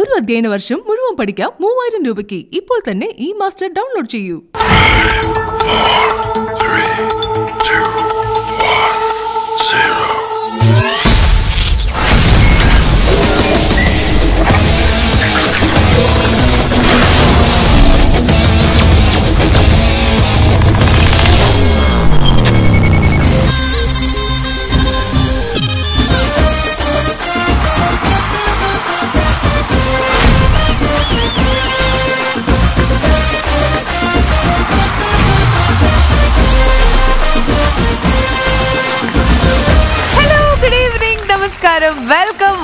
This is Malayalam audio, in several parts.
ഒരു അധ്യയന വർഷം മുഴുവൻ പഠിക്കാം മൂവായിരം രൂപയ്ക്ക് ഇപ്പോൾ തന്നെ ഈ മാസ്റ്റർ ഡൗൺലോഡ് ചെയ്യൂ Three, two, one, zero.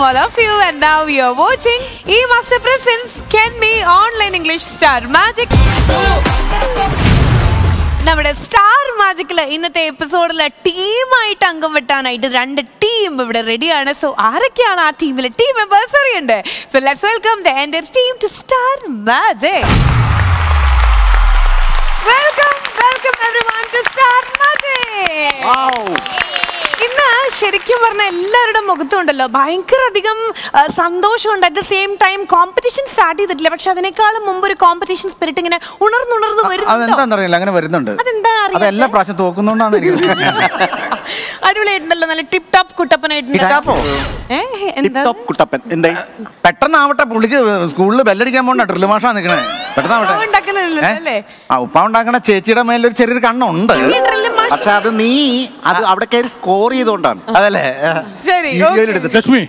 All of you and now you are watching E Master Presents can be Online English Star Magic. നമ്മുടെ സ്റ്റാർ മാജിക്കിൽ ഇന്നത്തെ എപ്പിസോഡിൽ ടീമായിട്ട് അംഗം വെട്ടാനായിട്ട് രണ്ട് ടീം ഇവിടെ റെഡിയാണ് സോ ആരൊക്കെയാണ് ആ ടീമിലെ ടീം മെമ്പേഴ്സ് അറിയണ്ടേ? സോ ലെറ്റ്സ് വെൽക്കം ദ എന്റെ team to star magic welcome welcome everyone to star magic ശരിക്കും പറഞ്ഞ എല്ലാവരുടെ മുഖത്തും ഉണ്ടല്ലോ. ഭയങ്കര അധികം സന്തോഷമുണ്ട്. At the same time competition start ചെയ്തിട്ടില്ല. പക്ഷെ അതിനേക്കാളും മുമ്പ് ഒരു കോമ്പറ്റീഷൻ സ്പിരിറ്റ് ഇങ്ങനെ ഉണർന്നുണർന്ന് വരുന്നുണ്ട് അതെന്താ അറിയില്ല അങ്ങനെ വരുന്നുണ്ട്. അതെന്താ അറിയില്ല എല്ലാ പ്രാവശ്യം തോക്കുന്നോണ്ടാണ് എനിക്ക് അടിപൊളിയായിട്ടുണ്ടല്ലോ നല്ല ടിപ് ടോപ്പ് കുട്ടപ്പനായിട്ടുണ്ട് എന്താ? കുട്ടപ്പൻ എന്തായി? പെട്ടെന്നാവട്ടെ പുള്ളിക്ക് സ്കൂളിൽ ബെല്ലടിക്കാൻ പോകണ്ട ഡ്രില്ല് മാഷാ നിക്കണേ. പെട്ടെന്നാവട്ടെ? ആ ഉപ്പ ഉണ്ടാക്കണ ചേച്ചിയുടെ മേലൊരു ചെറിയൊരു കണ്ണുണ്ട്. പക്ഷെ അത് നീ അത് അവിടെ കയറി സ്കോർ ചെയ്തോണ്ടാണ്. അതല്ലേ? ശരി, ലക്ഷ്മി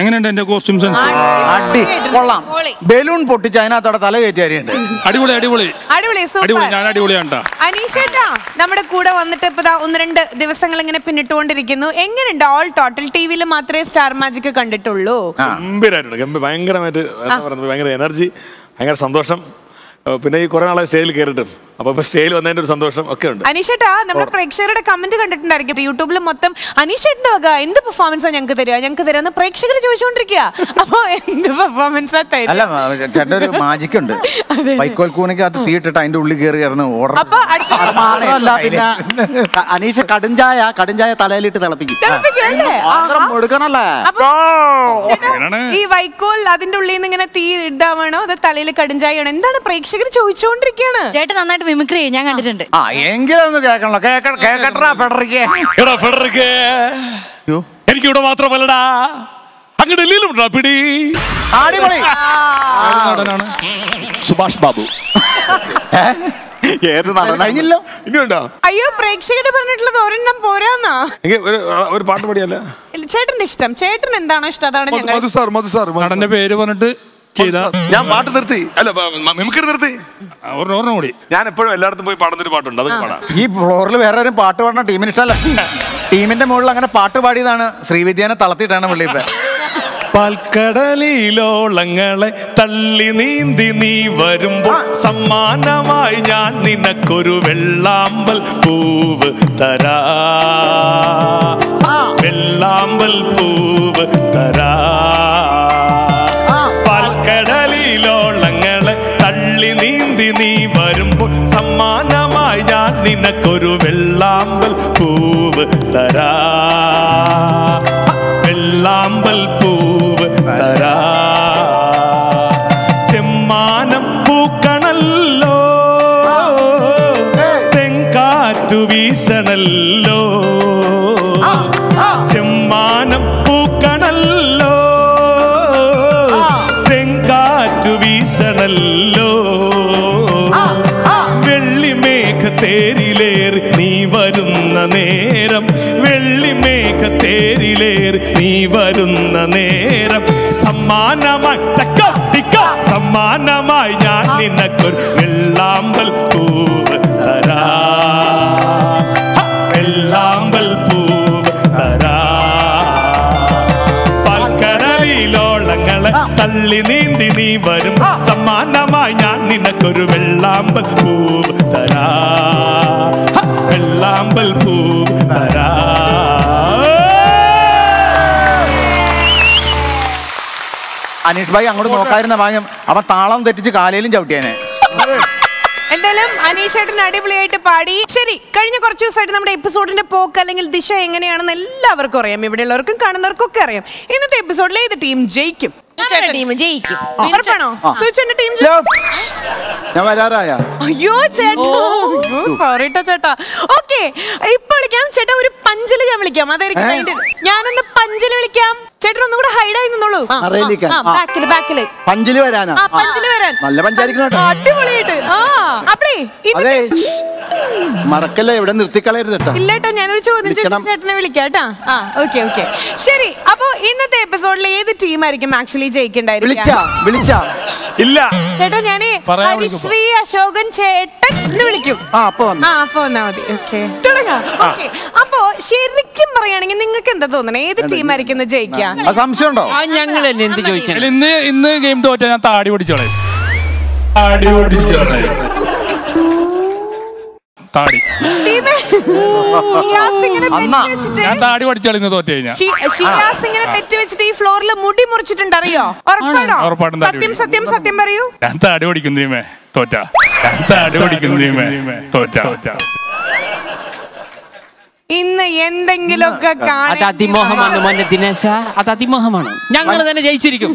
എങ്ങനെയുണ്ട് എന്റെ കോസ്റ്റ്യൂം സെൻസ് അടി കൊള്ളാം. ബലൂൺ പൊട്ടിച്ച് അതിനകത്തോടെ തല കയറ്റി അടിപൊളി അടിപൊളി. അടിപൊളി അടിപൊളി ഞാൻ അടിപൊളിയാണ് ട്ടാ. അനീഷേട്ടാ നമ്മുടെ കൂടെ വന്നിട്ട് ഇപ്പൊ ദാ ഒന്ന് രണ്ട് ദിവസങ്ങൾ ഇങ്ങനെ പിന്നിട്ടുകൊണ്ടിരിക്കുന്നു. എങ്ങനെയുണ്ട് ഓൾ ടോട്ടൽ ടി വിയിൽ മാത്രമേ സ്റ്റാർ മാജിക് കണ്ടിട്ടുള്ളൂ? ഗംഭീരമായിട്ടുണ്ട് ഗംഭീര ഭയങ്കരമായിട്ട് ഭയങ്കര എനർജി ഭയങ്കര സന്തോഷം. പിന്നെ ഈ കുറെ നാളെ സ്റ്റേജിൽ കയറിയിട്ടും അപ്പൊ സെയിൽ വന്നതിന്റെ ഒരു സന്തോഷം ഒക്കെ ഉണ്ട്. അനീഷേട്ടാ നമ്മുടെ പ്രേക്ഷകരുടെ കമന്റ് കണ്ടിട്ടുണ്ടായിരിക്കും. യൂട്യൂബിൽ മൊത്തം അനീഷേട്ടിന്റെ വക എന്ത് പെർഫോമൻസാ ഞങ്ങൾക്ക് തരിക? ഞങ്ങൾക്ക് തരാന്ന് പ്രേക്ഷകർ ചോദിച്ചുകൊണ്ടിരിക്കുക അപ്പൊ എന്ത് പെർഫോമൻസാ അല്ല ചേട്ടൻ ഒരു മാജിക് ഉണ്ട്. വൈക്കോൽ കൂനക്കകത്ത് തീയിട്ടിട്ട് അതിന്റെ ഉള്ളിൽ കയറി ഇറന്ന് ഓർഡർ പിന്നെ. അനീഷ് കടുംചായ കടുംചായ തലയിലിട്ട് തിളപ്പിക്കും. കൊടുക്കണല്ലേ? ഈ വൈക്കോൽ അതിന്റെ ഉള്ളിൽ നിന്ന് ഇങ്ങനെ തീ ഇടാവണോ? അത് തലയിൽ കടുംചായയാണോ എന്താണ് പ്രേക്ഷകർ ചോദിച്ചുകൊണ്ടിരിക്കുകയാണ് ചേട്ടൻ നന്നായിട്ട് മിമിക്രി ഞാൻ കണ്ടിട്ടുണ്ട്. ആ എങ്കിലൊന്ന് കേക്കണല്ലോ കേക്ക കേക്കട്ടാ ഫെഡറിക്കേ. എടാ ഫെഡറിക്ക്. എനിക്ക് ഇവിടെ മാത്രമല്ലടാ. അങ്ങ് ഡൽഹിയിലുണ്ടാ പിടി? സുഭാഷ് ബാബു. ഏത് നടനാ? കഴിഞ്ഞില്ലോ. ഇനിയുണ്ടോ അയ്യോ പ്രേക്ഷകര് പറഞ്ഞിട്ടുള്ളത് ഒരെണ്ണം പോരാന്നാ. ഒരു ഒരു പാട്ട് പാടിയല്ല? ചേട്ടന്റെ ഇഷ്ടം. ചേട്ടൻ എന്താണോ ഇഷ്ടം? അതാണ് മധു സാർ മധു സാർ നടന്റെ പേര് പറഞ്ഞിട്ട് ഞാൻ പാട്ട് നിർത്തി. അല്ല മിമിക്രി നിർത്തി. ഒരെണ്ണം കൂടി. ഞാൻ എപ്പോഴും എല്ലായിടത്തും പോയി പാടുന്നൊരു പാട്ടുണ്ട്. അതൊക്കെ പാടാം. ഈ ഫ്ലോറിൽ വേറെ ആരും പാട്ട് പാടണ ടീമിന് ഇഷ്ടമല്ല. ടീമിന്റെ മുകളിൽ അങ്ങനെ പാട്ട് പാടിയതാണ്. ശ്രീവിദ്യാനെ തളർത്തിയിട്ടാണ് പുള്ളി ഇപ്പൊ. പാൽക്കടലിലോളങ്ങളെ തള്ളി നീന്തി നീ വരുമ്പോൾ സമ്മാനമായി ഞാൻ നിനക്കൊരു വെള്ളാമ്പൽ പൂവ് തരാ. വെള്ളാമ്പൽ പൂവ് തരാ. നീന്തി നീ വരുമ്പോൾ സമ്മാനമായി ഞാൻ നിനക്കൊരു വെള്ളാമ്പൽ പൂവ് തരാ. വെള്ളാമ്പൽ പൂവ് തരാ. ചെമ്മാനം പൂക്കണല്ലോ. തെങ്കാറ്റു വീസണല്ലോ വെള്ളിമേഘത്തേരിലേറി നീ വരുന്ന നേരം. വെള്ളിമേഘ തേരിലേർ നീ വരുന്ന നേരം. സമ്മാനമായി സമ്മാനമായി ഞാൻ നിനക്കൊരു വെള്ളാമ്പൽ പൂവ് തരാ. തള്ളി നീന്തി നീ വരും. സമ്മാനമായി ഞാൻ നിനക്കൊരു വെള്ളാമ്പൽ പൂ തരാ. വെള്ളാമ്പൽ പൂവ് തരാ. അനീഷ് ഭായി അങ്ങോട്ട് നോക്കായിരുന്ന ഭാഗ്യം അവൻ താളം തെറ്റിച്ച് കാലയിലും ചവിട്ടിയാനെ. എന്തായാലും അനീഷേട്ടൻ അടിപൊളിയായിട്ട് പാടി. ശരി കഴിഞ്ഞ കുറച്ച് ദിവസമായിട്ട് നമ്മുടെ എപ്പിസോഡിന്റെ പോക്ക് അല്ലെങ്കിൽ ദിശ എങ്ങനെയാണെന്ന് എല്ലാവർക്കും അറിയാം. ഇവിടെയുള്ളവർക്കും കാണുന്നവർക്കും ഒക്കെ അറിയാം. ഇന്നത്തെ എപ്പിസോഡിൽ ഏത് ടീം ജയിക്കും. ടീം ജയിക്കും. ഞാൻ വരാറായ? അയ്യോ സോറി ട്ടോ ചേട്ടാ. ഓക്കെ. ഇപ്പൊ വിളിക്കാം. ചേട്ടാ ഒരു പഞ്ചിൽ ഞാൻ വിളിക്കാം. അതായിരിക്കും ഞാനൊന്ന് പഞ്ചിൽ വിളിക്കാം. ചേട്ടൻ ഒന്നും കൂടെ ഹൈഡായി നിന്നോളൂ. മറയിലിരിക്കാൻ. ആ. ബാക്കിൽ ബാക്കിൽ പഞ്ചിൽ വരാനാ? പഞ്ചിൽ വരാൻ. നല്ല കേട്ടോ. അടിപൊളിയായിട്ട്. ആ അപ്പളേ അതെ. മറക്കല്ലേ? ഇവിടെ നിർത്തിക്കളയരുത് കേട്ടോ. ഇല്ലേട്ടാ ഞാനൊരു ചോദ്യം ചോദിച്ചു ചേട്ടനെ വിളിക്കാം കേട്ടാ. ആ ഓക്കെ ഓക്കെ ശരി അപ്പൊ ഇന്നത്തെ എപ്പിസോഡിൽ ഏത് ടീമായിരിക്കും ആക്ച്വലി ജയിക്കണ്ടായിരിക്കും വിളിച്ചാ ഇല്ല. ചേട്ടാ ഹരിശ്രീ അശോകൻ ചേട്ടൻ എന്ന് വിളിക്കും. ആ അപ്പൊ വന്നു. ആ അപ്പൊ വന്നാ മതി. ഓക്കെ തുടങ്ങാം. ഓക്കെ അപ്പൊ ശരിക്കും പറയുകയാണെങ്കിൽ നിങ്ങൾക്ക് എന്താ തോന്നണേ? ഏത് ടീമായിരിക്കും ജയിക്കുക? ആ സംശയമുണ്ടോ? ഞങ്ങൾ തന്നെ എന്ത് ചോദിച്ചാൽ അല്ല, ഇന്ന് ഇന്ന് ഗെയിം തോറ്റാ ഞാൻ താടി പിടിച്ചോളെ താടി പിടിച്ചോളെ താടി. ഞാൻ താടി പഠിച്ചോളെ ഇന്ന് തോറ്റു കഴിഞ്ഞാ. ഷി- ഷിയാസ് ഇങ്ങനെ വെച്ചിട്ട് ഈ ഫ്ലോറിൽ മുടി മുറിച്ചിട്ടുണ്ട് അറിയോ ഉറപ്പാണോ സത്യം സത്യം സത്യം പറയൂ. ഞാൻ താടി പഠിക്കും തീമേ തോറ്റ. ഞാൻ താടി പഠിക്കും തീമേ തോറ്റ. ഇന്ന് എന്തെങ്കിലുമൊക്കെ അത് അതിമോഹമാണ് മോനെ ദിനേശ. അത് അതിമോഹമാണ്. ഞങ്ങൾ തന്നെ ജയിച്ചിരിക്കും.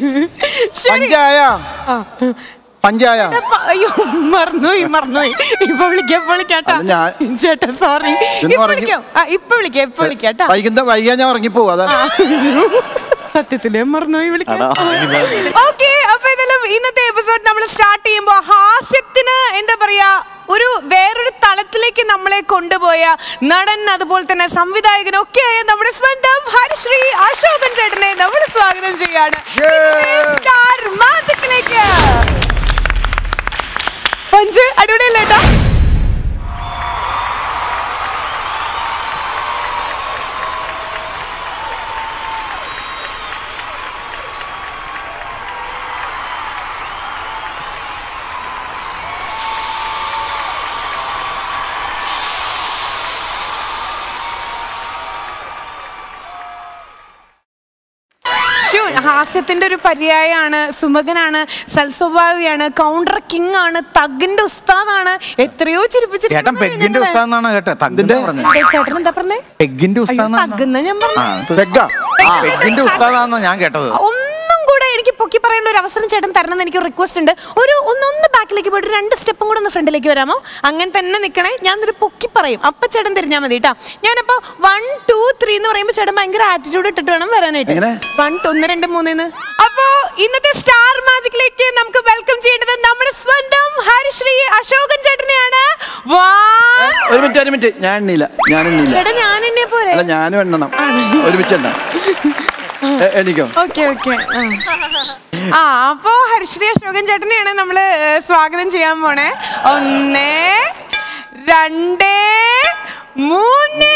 പഞ്ചായ. പഞ്ചായ പ- അയ്യോ മറന്നുപോയി മറന്നുപോയി. ഇപ്പൊ വിളിക്കാം ഇപ്പൊ വിളിക്കാട്ടാ ഞാൻ- ചേട്ടാ സോറി ഇപ്പൊ വിളിക്കാം. ഇപ്പൊ വിളിക്കാം ഇപ്പൊ വിളിക്കാട്ടാ വൈകുന്നേരം ഞാൻ ഉറങ്ങിപ്പോവും അതാ സത്യത്തിൽ മറന്നുപോയി വിളിക്കാം. ഓക്കെ അപ്പൊ ഇതെല്ലാം ഇന്നത്തെ എപ്പിസോഡ് നമ്മൾ സ്റ്റാർട്ട് ചെയ്യുമ്പോ ഹാസ്യത്തിന് എന്താ പറയാ ഒരു വേറൊരു തലത്തിലേക്ക് നമ്മളെ കൊണ്ടുപോയ നടൻ അതുപോലെ തന്നെ സംവിധായകൻ ആയ നമ്മുടെ സ്വന്തം ഹരിശ്രീ അശോകൻ ചേട്ടനെ നമ്മൾ സ്വാഗതം ചെയ്യാണ്. സ്റ്റാർ മാജിക്കിലേക്ക് പഞ്ച് അടിപൊളിയല്ലേട്ടാ ശ്ശോ, ഹാസ്യത്തിന്റെ ഒരു പര്യായമാണ് സുമകനാണ് സൽസ്വഭാവിയാണ് കൗണ്ടർ കിങ് ആണ് തഗിന്റെ ഉസ്താദാണ്. എത്രയോ ചിരിപ്പിച്ചിട്ടുണ്ട് പെഗ്ഗിന്റെ ഉസ്താദാണ് കേട്ടെ തഗ്ഗിന്റെ പറഞ്ഞത്. ചേട്ടൻ എന്താ പറഞ്ഞേ? പെഗ്ഗിന്റെ ഉസ്താദാണ് ഞാൻ കേട്ടത്. എനിക്ക് പൊക്കി പറയേണ്ട ഒരു അവസരം ചേട്ടൻ തരണമെന്ന് എനിക്ക് റിക്വസ്റ്റ് ഉണ്ട്. ഒരു ഒന്നൊന്ന് ബാക്കിലേക്ക് പോയിട്ട് രണ്ട് സ്റ്റെപ്പും കൂടെ ഒന്ന് ഫ്രണ്ടിലേക്ക് വരാമോ? അങ്ങനെ തന്നെ നിൽക്കണേ ഞാൻ ഒരു പൊക്കി പറയും. അപ്പൊ ചേട്ടൻ തിരിഞ്ഞാൽ മതി കേട്ടാ ഞാനപ്പോൾ വൺ ടു ത്രീ എന്ന് പറയുമ്പോൾ ചേട്ടൻ ഭയങ്കര ആറ്റിറ്റ്യൂഡ് ഇട്ടിട്ട് വേണം വരാനായിട്ട്? വൺ ടു ഒന്ന് രണ്ട് മൂന്ന് അപ്പോൾ ഇന്നത്തെ സ്റ്റാർ മാജിക്കിലേക്ക് നമുക്ക് വെൽക്കം ചെയ്യേണ്ടത് നമ്മുടെ സ്വന്തം ഹരിശ്രീ അശോകൻ ചേട്ടനെയാണ്. ഒരു മിനിറ്റ് ഒരു മിനിറ്റ്. ഞാൻ എണ്ണില്ല ഞാൻ എണ്ണില്ല ചേട്ടാ ഞാൻ പോലെ ഞാനും എണ്ണണം. ഒരുമിച്ച് എണ്ണ എനിക്കോ ഓക്കെ ഓക്കെ. ആ അപ്പോ ഹരിശ്രീ അശോകൻ ചേട്ടനെയാണ് നമ്മൾ സ്വാഗതം ചെയ്യാൻ പോണേ. ഒന്ന് രണ്ട് മൂന്ന്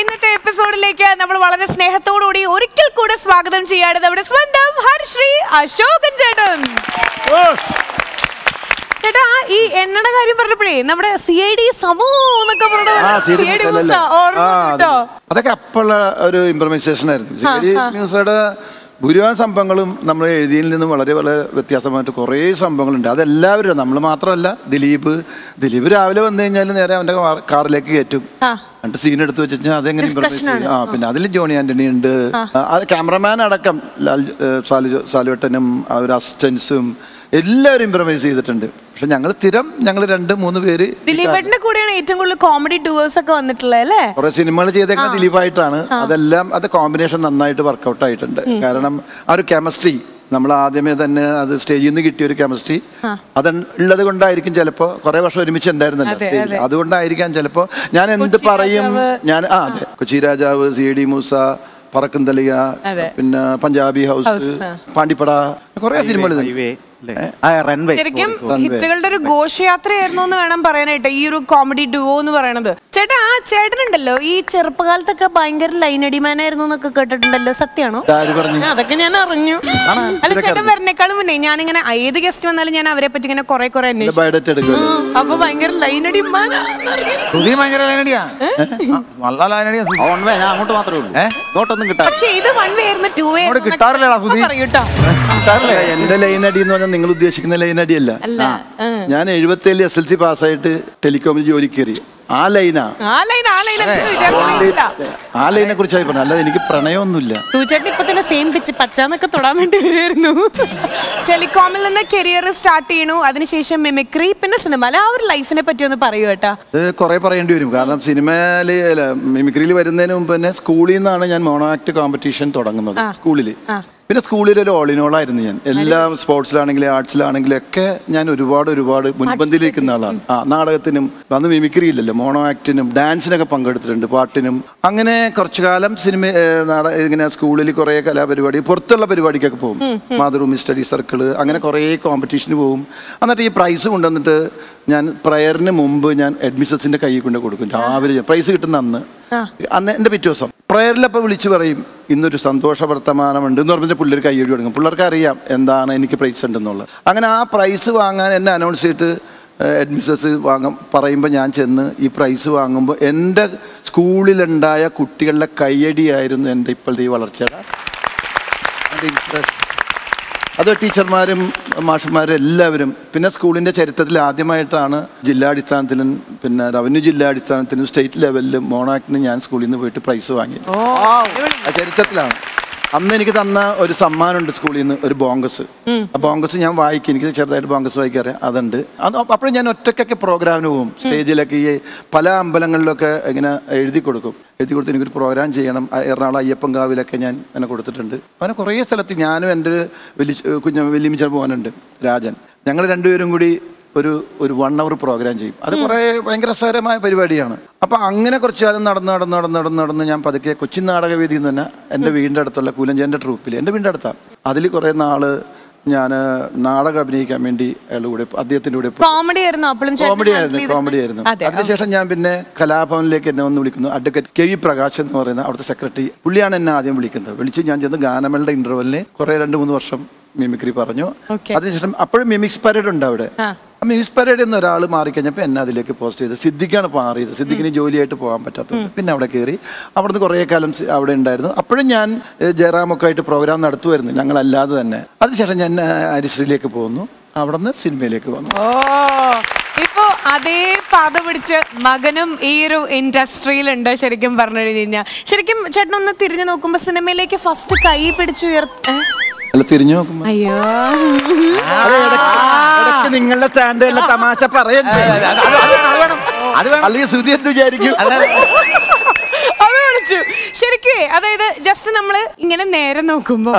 ഇന്നത്തെ എപ്പിസോഡിലേക്ക് നമ്മൾ വളരെ സ്നേഹത്തോടുകൂടി ഒരിക്കൽ കൂടെ സ്വാഗതം ചെയ്യാണ് നമ്മുടെ സ്വന്തം ഹർശ്രീ അശോകൻ ചേട്ടൻ. ചേട്ടാ ഈ എണ്ണയുടെ കാര്യം പറഞ്ഞപ്പോഴേ നമ്മുടെ സി ഐ ഡി? അതൊക്കെ അപ്പോഴുള്ള ഒരു ഇംപ്രമൈസേഷൻ ആയിരുന്നു. സി ഡി മ്യൂസിയുടെ ഭൂരിഭാഗം സംഭവങ്ങളും നമ്മൾ എഴുതിയിൽ നിന്നും വളരെ വളരെ വ്യത്യാസമായിട്ട് കുറേ സംഭവങ്ങളുണ്ട്. അതെല്ലാവരും നമ്മൾ മാത്രമല്ല ദിലീപ്. ദിലീപ് രാവിലെ വന്നു കഴിഞ്ഞാൽ നേരെ അവന്റെ കാറിലേക്ക് കയറ്റും. രണ്ട് എന്നിട്ട് സീൻ എടുത്ത് കഴിഞ്ഞാൽ അതെങ്ങനെ ആ പിന്നെ അതിൽ ജോണി ആന്റണി ഉണ്ട്. അത് ക്യാമറമാൻ അടക്കം ലാൽ സാലു സാലുവട്ടനും അവർ ഒരു അസിസ്റ്റൻസും എല്ലാവരും ഇംപ്രമൈസ് ചെയ്തിട്ടുണ്ട്. പക്ഷെ ഞങ്ങൾ സ്ഥിരം ഞങ്ങൾ രണ്ട് മൂന്ന് പേര് ദിലീപേട്ടന്റെ കൂടെയാണ് ഏറ്റവും കൂടുതൽ കോമഡി ഡുവേഴ്സ് ഒക്കെ വന്നിട്ടുള്ളത് അല്ലേ? കുറെ സിനിമകൾ ചെയ്തേക്കുന്നത് ദിലീപായിട്ടാണ്. അതെല്ലാം അത് കോമ്പിനേഷൻ നന്നായിട്ട് വർക്കൗട്ട് ആയിട്ടുണ്ട്. കാരണം ആ ഒരു കെമിസ്ട്രി നമ്മൾ ആദ്യമേ തന്നെ അത് സ്റ്റേജിൽ നിന്ന് കിട്ടിയ ഒരു കെമിസ്ട്രി അത് ഉള്ളത് കൊണ്ടായിരിക്കും ചിലപ്പോ കുറെ വർഷം ഒരുമിച്ച് ഉണ്ടായിരുന്നല്ലോ സ്റ്റേജിൽ അതെ. അതുകൊണ്ടായിരിക്കാം ചിലപ്പോ ഞാൻ എന്ത് പറയും ഞാൻ ആ അതെ. കൊച്ചി രാജാവ് സി ഡി മൂസ പറക്കും തളിക പിന്നെ പഞ്ചാബി ഹൗസ്. പാണ്ടിപ്പട കുറെ സിനിമകൾ റൺവേ ശരിക്കും ഹിറ്റുകളുടെ ഒരു ഘോഷയാത്രയായിരുന്നു എന്ന് വേണം പറയാനായിട്ട് ഈ ഒരു കോമഡി ഡുവോ എന്ന് പറയണത്. ചേട്ടാ ആ ചേട്ടനുണ്ടല്ലോ ഈ ചെറുപ്പകാലത്തൊക്കെ ഭയങ്കര ലൈനടിമാനായിരുന്നു എന്നൊക്കെ കേട്ടിട്ടുണ്ടല്ലോ സത്യമാണോ? ആര് പറഞ്ഞു? അതൊക്കെ ഞാൻ അറിഞ്ഞു? അല്ല ചേട്ടൻ വരണേക്കാളും മുന്നേ ഞാനിങ്ങനെ ഏത് ഗസ്റ്റ് വന്നാലും ഞാൻ അവരെ പറ്റി ഇങ്ങനെ കുറെ കുറെ അപ്പൊ ഭയങ്കര ലൈനടിമാനാന്ന് അറിഞ്ഞു. ശ്രുതി ഭയങ്കര ലൈനടിയാ നല്ല ലൈനടിയാ ശ്രുതി. ഞാൻ അങ്ങോട്ട് മാത്രമേ ഉള്ളൂ. ഏ? ഇങ്ങോട്ടൊന്നും കിട്ടാ പക്ഷെ ഇത് വൺ വേ ആയിരുന്നു ടൂ വേ അങ്ങോട്ട് കിട്ടാറില്ലടാ, സുധി. പറയൂട്ടോ എന്റെ ലൈൻ അടി എന്ന് പറഞ്ഞാൽ നിങ്ങൾ ഉദ്ദേശിക്കുന്ന അല്ല, ആ. ഞാൻ എഴുപത്തേഴിൽ എസ് എൽ സി പാസ്സായിട്ട് ടെലികോമിൽ ജോലി കയറി. ആ ലൈനാ ആ. ലൈൻ ലൈൻ ലൈനെ കുറിച്ചായി പറഞ്ഞു അല്ലാതെ എനിക്ക് പ്രണയമൊന്നുമില്ല. സൂചേട്ടൻ ഇപ്പൊ തന്നെ സെയിം പിച്ച് പച്ചാന്നൊക്കെ തൊടാൻ വേണ്ടി വരുമായിരുന്നു ടെലികോമിൽ നിന്ന് കരിയർ സ്റ്റാർട്ട് ചെയ്യണു. അതിനുശേഷം മിമിക്രി പിന്നെ സിനിമ അല്ല ആ ഒരു ലൈഫിനെ പറ്റി ഒന്ന് പറയൂ കേട്ടാ. ഇത് കുറെ പറയേണ്ടി വരും. കാരണം സിനിമയിൽ അല്ല മിമിക്രിയിൽ വരുന്നതിന് മുമ്പ് തന്നെ സ്കൂളിൽ നിന്നാണ് ഞാൻ മോണോ ആക്ട് കോമ്പറ്റീഷൻ തുടങ്ങുന്നത് സ്കൂളിൽ പിന്നെ സ്കൂളിൽ ഒരു ഓളിനോളായിരുന്നു ഞാൻ. എല്ലാം സ്പോർട്സിലാണെങ്കിലും ആർട്സിലാണെങ്കിലും ഒക്കെ ഞാൻ ഒരുപാട് ഒരുപാട് മുൻപന്തിയിൽ നിൽക്കുന്ന ആളാണ്. ആ നാടകത്തിനും അന്ന് മിമിക്രി ഇല്ലല്ലോ മോണോ ആക്ടിനും ഡാൻസിനൊക്കെ പങ്കെടുത്തിട്ടുണ്ട് പാട്ടിനും. അങ്ങനെ കുറച്ചു കാലം സിനിമ നാടക ഇങ്ങനെ സ്കൂളിൽ കുറേ കലാപരിപാടി പുറത്തുള്ള പരിപാടിക്കൊക്കെ പോകും. മാതൃഭൂമി സ്റ്റഡി സർക്കിൾ അങ്ങനെ കുറേ കോമ്പറ്റീഷന് പോകും. എന്നിട്ട് ഈ പ്രൈസ് കൊണ്ടുവന്നിട്ട് ഞാൻ പ്രയറിന് മുമ്പ് ഞാൻ അഡ്മിഷൻസിന്റെ കൈ കൊണ്ട് കൊടുക്കും. രാവിലെ പ്രൈസ് കിട്ടുന്ന അന്ന്. അന്ന് എന്റെ പിറ്റേ ദിവസം. പ്രയറിലപ്പോൾ വിളിച്ചു പറയും ഇന്നൊരു സന്തോഷ വർത്തമാനമുണ്ട്. എന്ന് പറഞ്ഞിട്ട് പിള്ളേർ കൈയ്യടി കൊടുക്കും. പിള്ളേർക്ക് അറിയാം എന്താണ് എനിക്ക് പ്രൈസ് ഉണ്ടെന്നുള്ളത്. അങ്ങനെ ആ പ്രൈസ് വാങ്ങാൻ എന്നെ അനൗൺസ് ചെയ്തിട്ട് അഡ്മിഷൻസ് വാങ്ങും പറയുമ്പോൾ ഞാൻ ചെന്ന് ഈ പ്രൈസ് വാങ്ങുമ്പോൾ എന്റെ സ്കൂളിലുണ്ടായ കുട്ടികളുടെ കയ്യടിയായിരുന്നു എന്റെ ഇപ്പോഴത്തെ ഈ വളർച്ചയുടെ. ഇൻട്രസ്റ്റ് അത് ടീച്ചർമാരും മാഷന്മാരും എല്ലാവരും പിന്നെ സ്കൂളിന്റെ ചരിത്രത്തിൽ ആദ്യമായിട്ടാണ് ജില്ലാടിസ്ഥാനത്തിലും പിന്നെ റവന്യൂ ജില്ലാടിസ്ഥാനത്തിലും സ്റ്റേറ്റ് ലെവലിലും മോണാക്ടിന് ഞാൻ സ്കൂളിൽ നിന്ന് പോയിട്ട് പ്രൈസ് വാങ്ങി ആ ചരിത്രത്തിലാണ്. അന്ന് എനിക്ക് തന്ന ഒരു സമ്മാനമുണ്ട് സ്കൂളിൽ നിന്ന് ഒരു ബോങ്കസ്. ആ ബോങ്കസ് ഞാൻ വായിക്കും. എനിക്ക് ചെറുതായിട്ട് ബോങ്കസ് വായിക്കാറ്. അതുണ്ട്. അത് അപ്പോഴും ഞാൻ ഒറ്റയ്ക്കൊക്കെ പ്രോഗ്രാമിന് പോകും സ്റ്റേജിലൊക്കെ ഈ പല അമ്പലങ്ങളിലൊക്കെ ഇങ്ങനെ എഴുതി കൊടുക്കും. എഴുതി കൊടുത്ത് എനിക്കൊരു പ്രോഗ്രാം ചെയ്യണം. എറണാകുളം അയ്യപ്പൻകാവിലൊക്കെ ഞാൻ എന്നെ കൊടുത്തിട്ടുണ്ട്. അങ്ങനെ കുറേ സ്ഥലത്ത് ഞാനും എന്റെ ഒരു വലിയ കുഞ്ഞ വലിയമിച്ച പോകാനുണ്ട് രാജൻ. ഞങ്ങൾ രണ്ടുപേരും കൂടി ഒരു ഒരു വൺ അവർ പ്രോഗ്രാം ചെയ്യും. അത് കുറേ ഭയങ്കര രസകരമായ പരിപാടിയാണ്. അപ്പോൾ അങ്ങനെ കുറച്ച് കാലം നടന്ന് നടന്ന് നടന്ന് നടന്ന് നടന്ന് ഞാൻ പതുക്കെ കൊച്ചിൻ നാടകവേദിയിൽ നിന്ന് തന്നെ എന്റെ വീടിന്റെ അടുത്തുള്ള കൂലഞ്ചേന്റെ ട്രൂപ്പിൽ എന്റെ വീടിന്റെ അടുത്താണ് അതിൽ കുറേ നാൾ ഞാൻ നാടകം അഭിനയിക്കാൻ വേണ്ടി അയാളുടെ കൂടെ അദ്ദേഹത്തിന്റെ കൂടെ കോമഡി ആയിരുന്നു കോമഡി ആയിരുന്നു കോമഡി ആയിരുന്നു. അതെ അതിനുശേഷം ഞാൻ പിന്നെ കലാഭവനിലേക്ക് എന്നെ വന്ന് വിളിക്കുന്നു. അഡ്വക്കേറ്റ് കെ വി പ്രകാശ് എന്ന് പറയുന്ന അവിടുത്തെ സെക്രട്ടറി പുള്ളിയാണ് എന്നെ ആദ്യം വിളിക്കുന്നത്. വിളിച്ച് ഞാൻ ചെന്ന് ഗാനമേളയുടെ ഇന്റർവെല്ലിന് കുറേ രണ്ട് മൂന്ന് വർഷം മിമിക്രി പറഞ്ഞു. അതിനുശേഷം അപ്പോഴും മിമിക്സ് പരേഡ് ഉണ്ട് അവിടെ. മിമിക്സ് പരേഡിൽ നിന്ന് ഒരാൾ മാറിക്കഴിഞ്ഞപ്പോൾ എന്നെ അതിലേക്ക് പോസ്റ്റ് ചെയ്ത്. സിദ്ദിഖാണ് മാറിയത്. സിദ്ദിഖിന് ജോലിയായിട്ട് പോകാൻ പറ്റാത്തത് പിന്നെ അവിടെ കയറി. അവിടുന്ന് കുറേ കാലം അവിടെ ഉണ്ടായിരുന്നു. അപ്പോഴും ഞാൻ ജയറാമൊക്കെ ആയിട്ട് പ്രോഗ്രാം നടത്തുമായിരുന്നു. ഞങ്ങളല്ലാതെ തന്നെ. അതിനുശേഷം ഞാൻ ഹരിശ്രീയിലേക്ക് പോകുന്നു. അവിടുന്ന് സിനിമയിലേക്ക് വന്നു. ഓ ഇപ്പോ അതേ പാത പിടിച്ച് മകനും ഈ ഒരു ഇൻഡസ്ട്രിയിലുണ്ട് ശരിക്കും പറഞ്ഞു കഴിഞ്ഞാൽ. ശരിക്കും ചേട്ടനൊന്ന് തിരിഞ്ഞു നോക്കുമ്പോ സിനിമയിലേക്ക് ഫസ്റ്റ് കൈ പിടിച്ചു ഉയർത്ത അല്ല തിരിഞ്ഞു നോക്കുമ്പോ. അയ്യോ. അത് ഇടയ്ക്ക് ഇടയ്ക്ക് നിങ്ങളുടെ സ്റ്റാൻഡേർഡിലെ തമാശ പറയണ്ടേ? അല്ലെങ്കിൽ ശ്രുതി എന്ത് വിചാരിക്കും? വിളിച്ചു ശരിക്കും അതായത് ജസ്റ്റ് നമ്മൾ ഇങ്ങനെ നേരെ നോക്കുമ്പോ?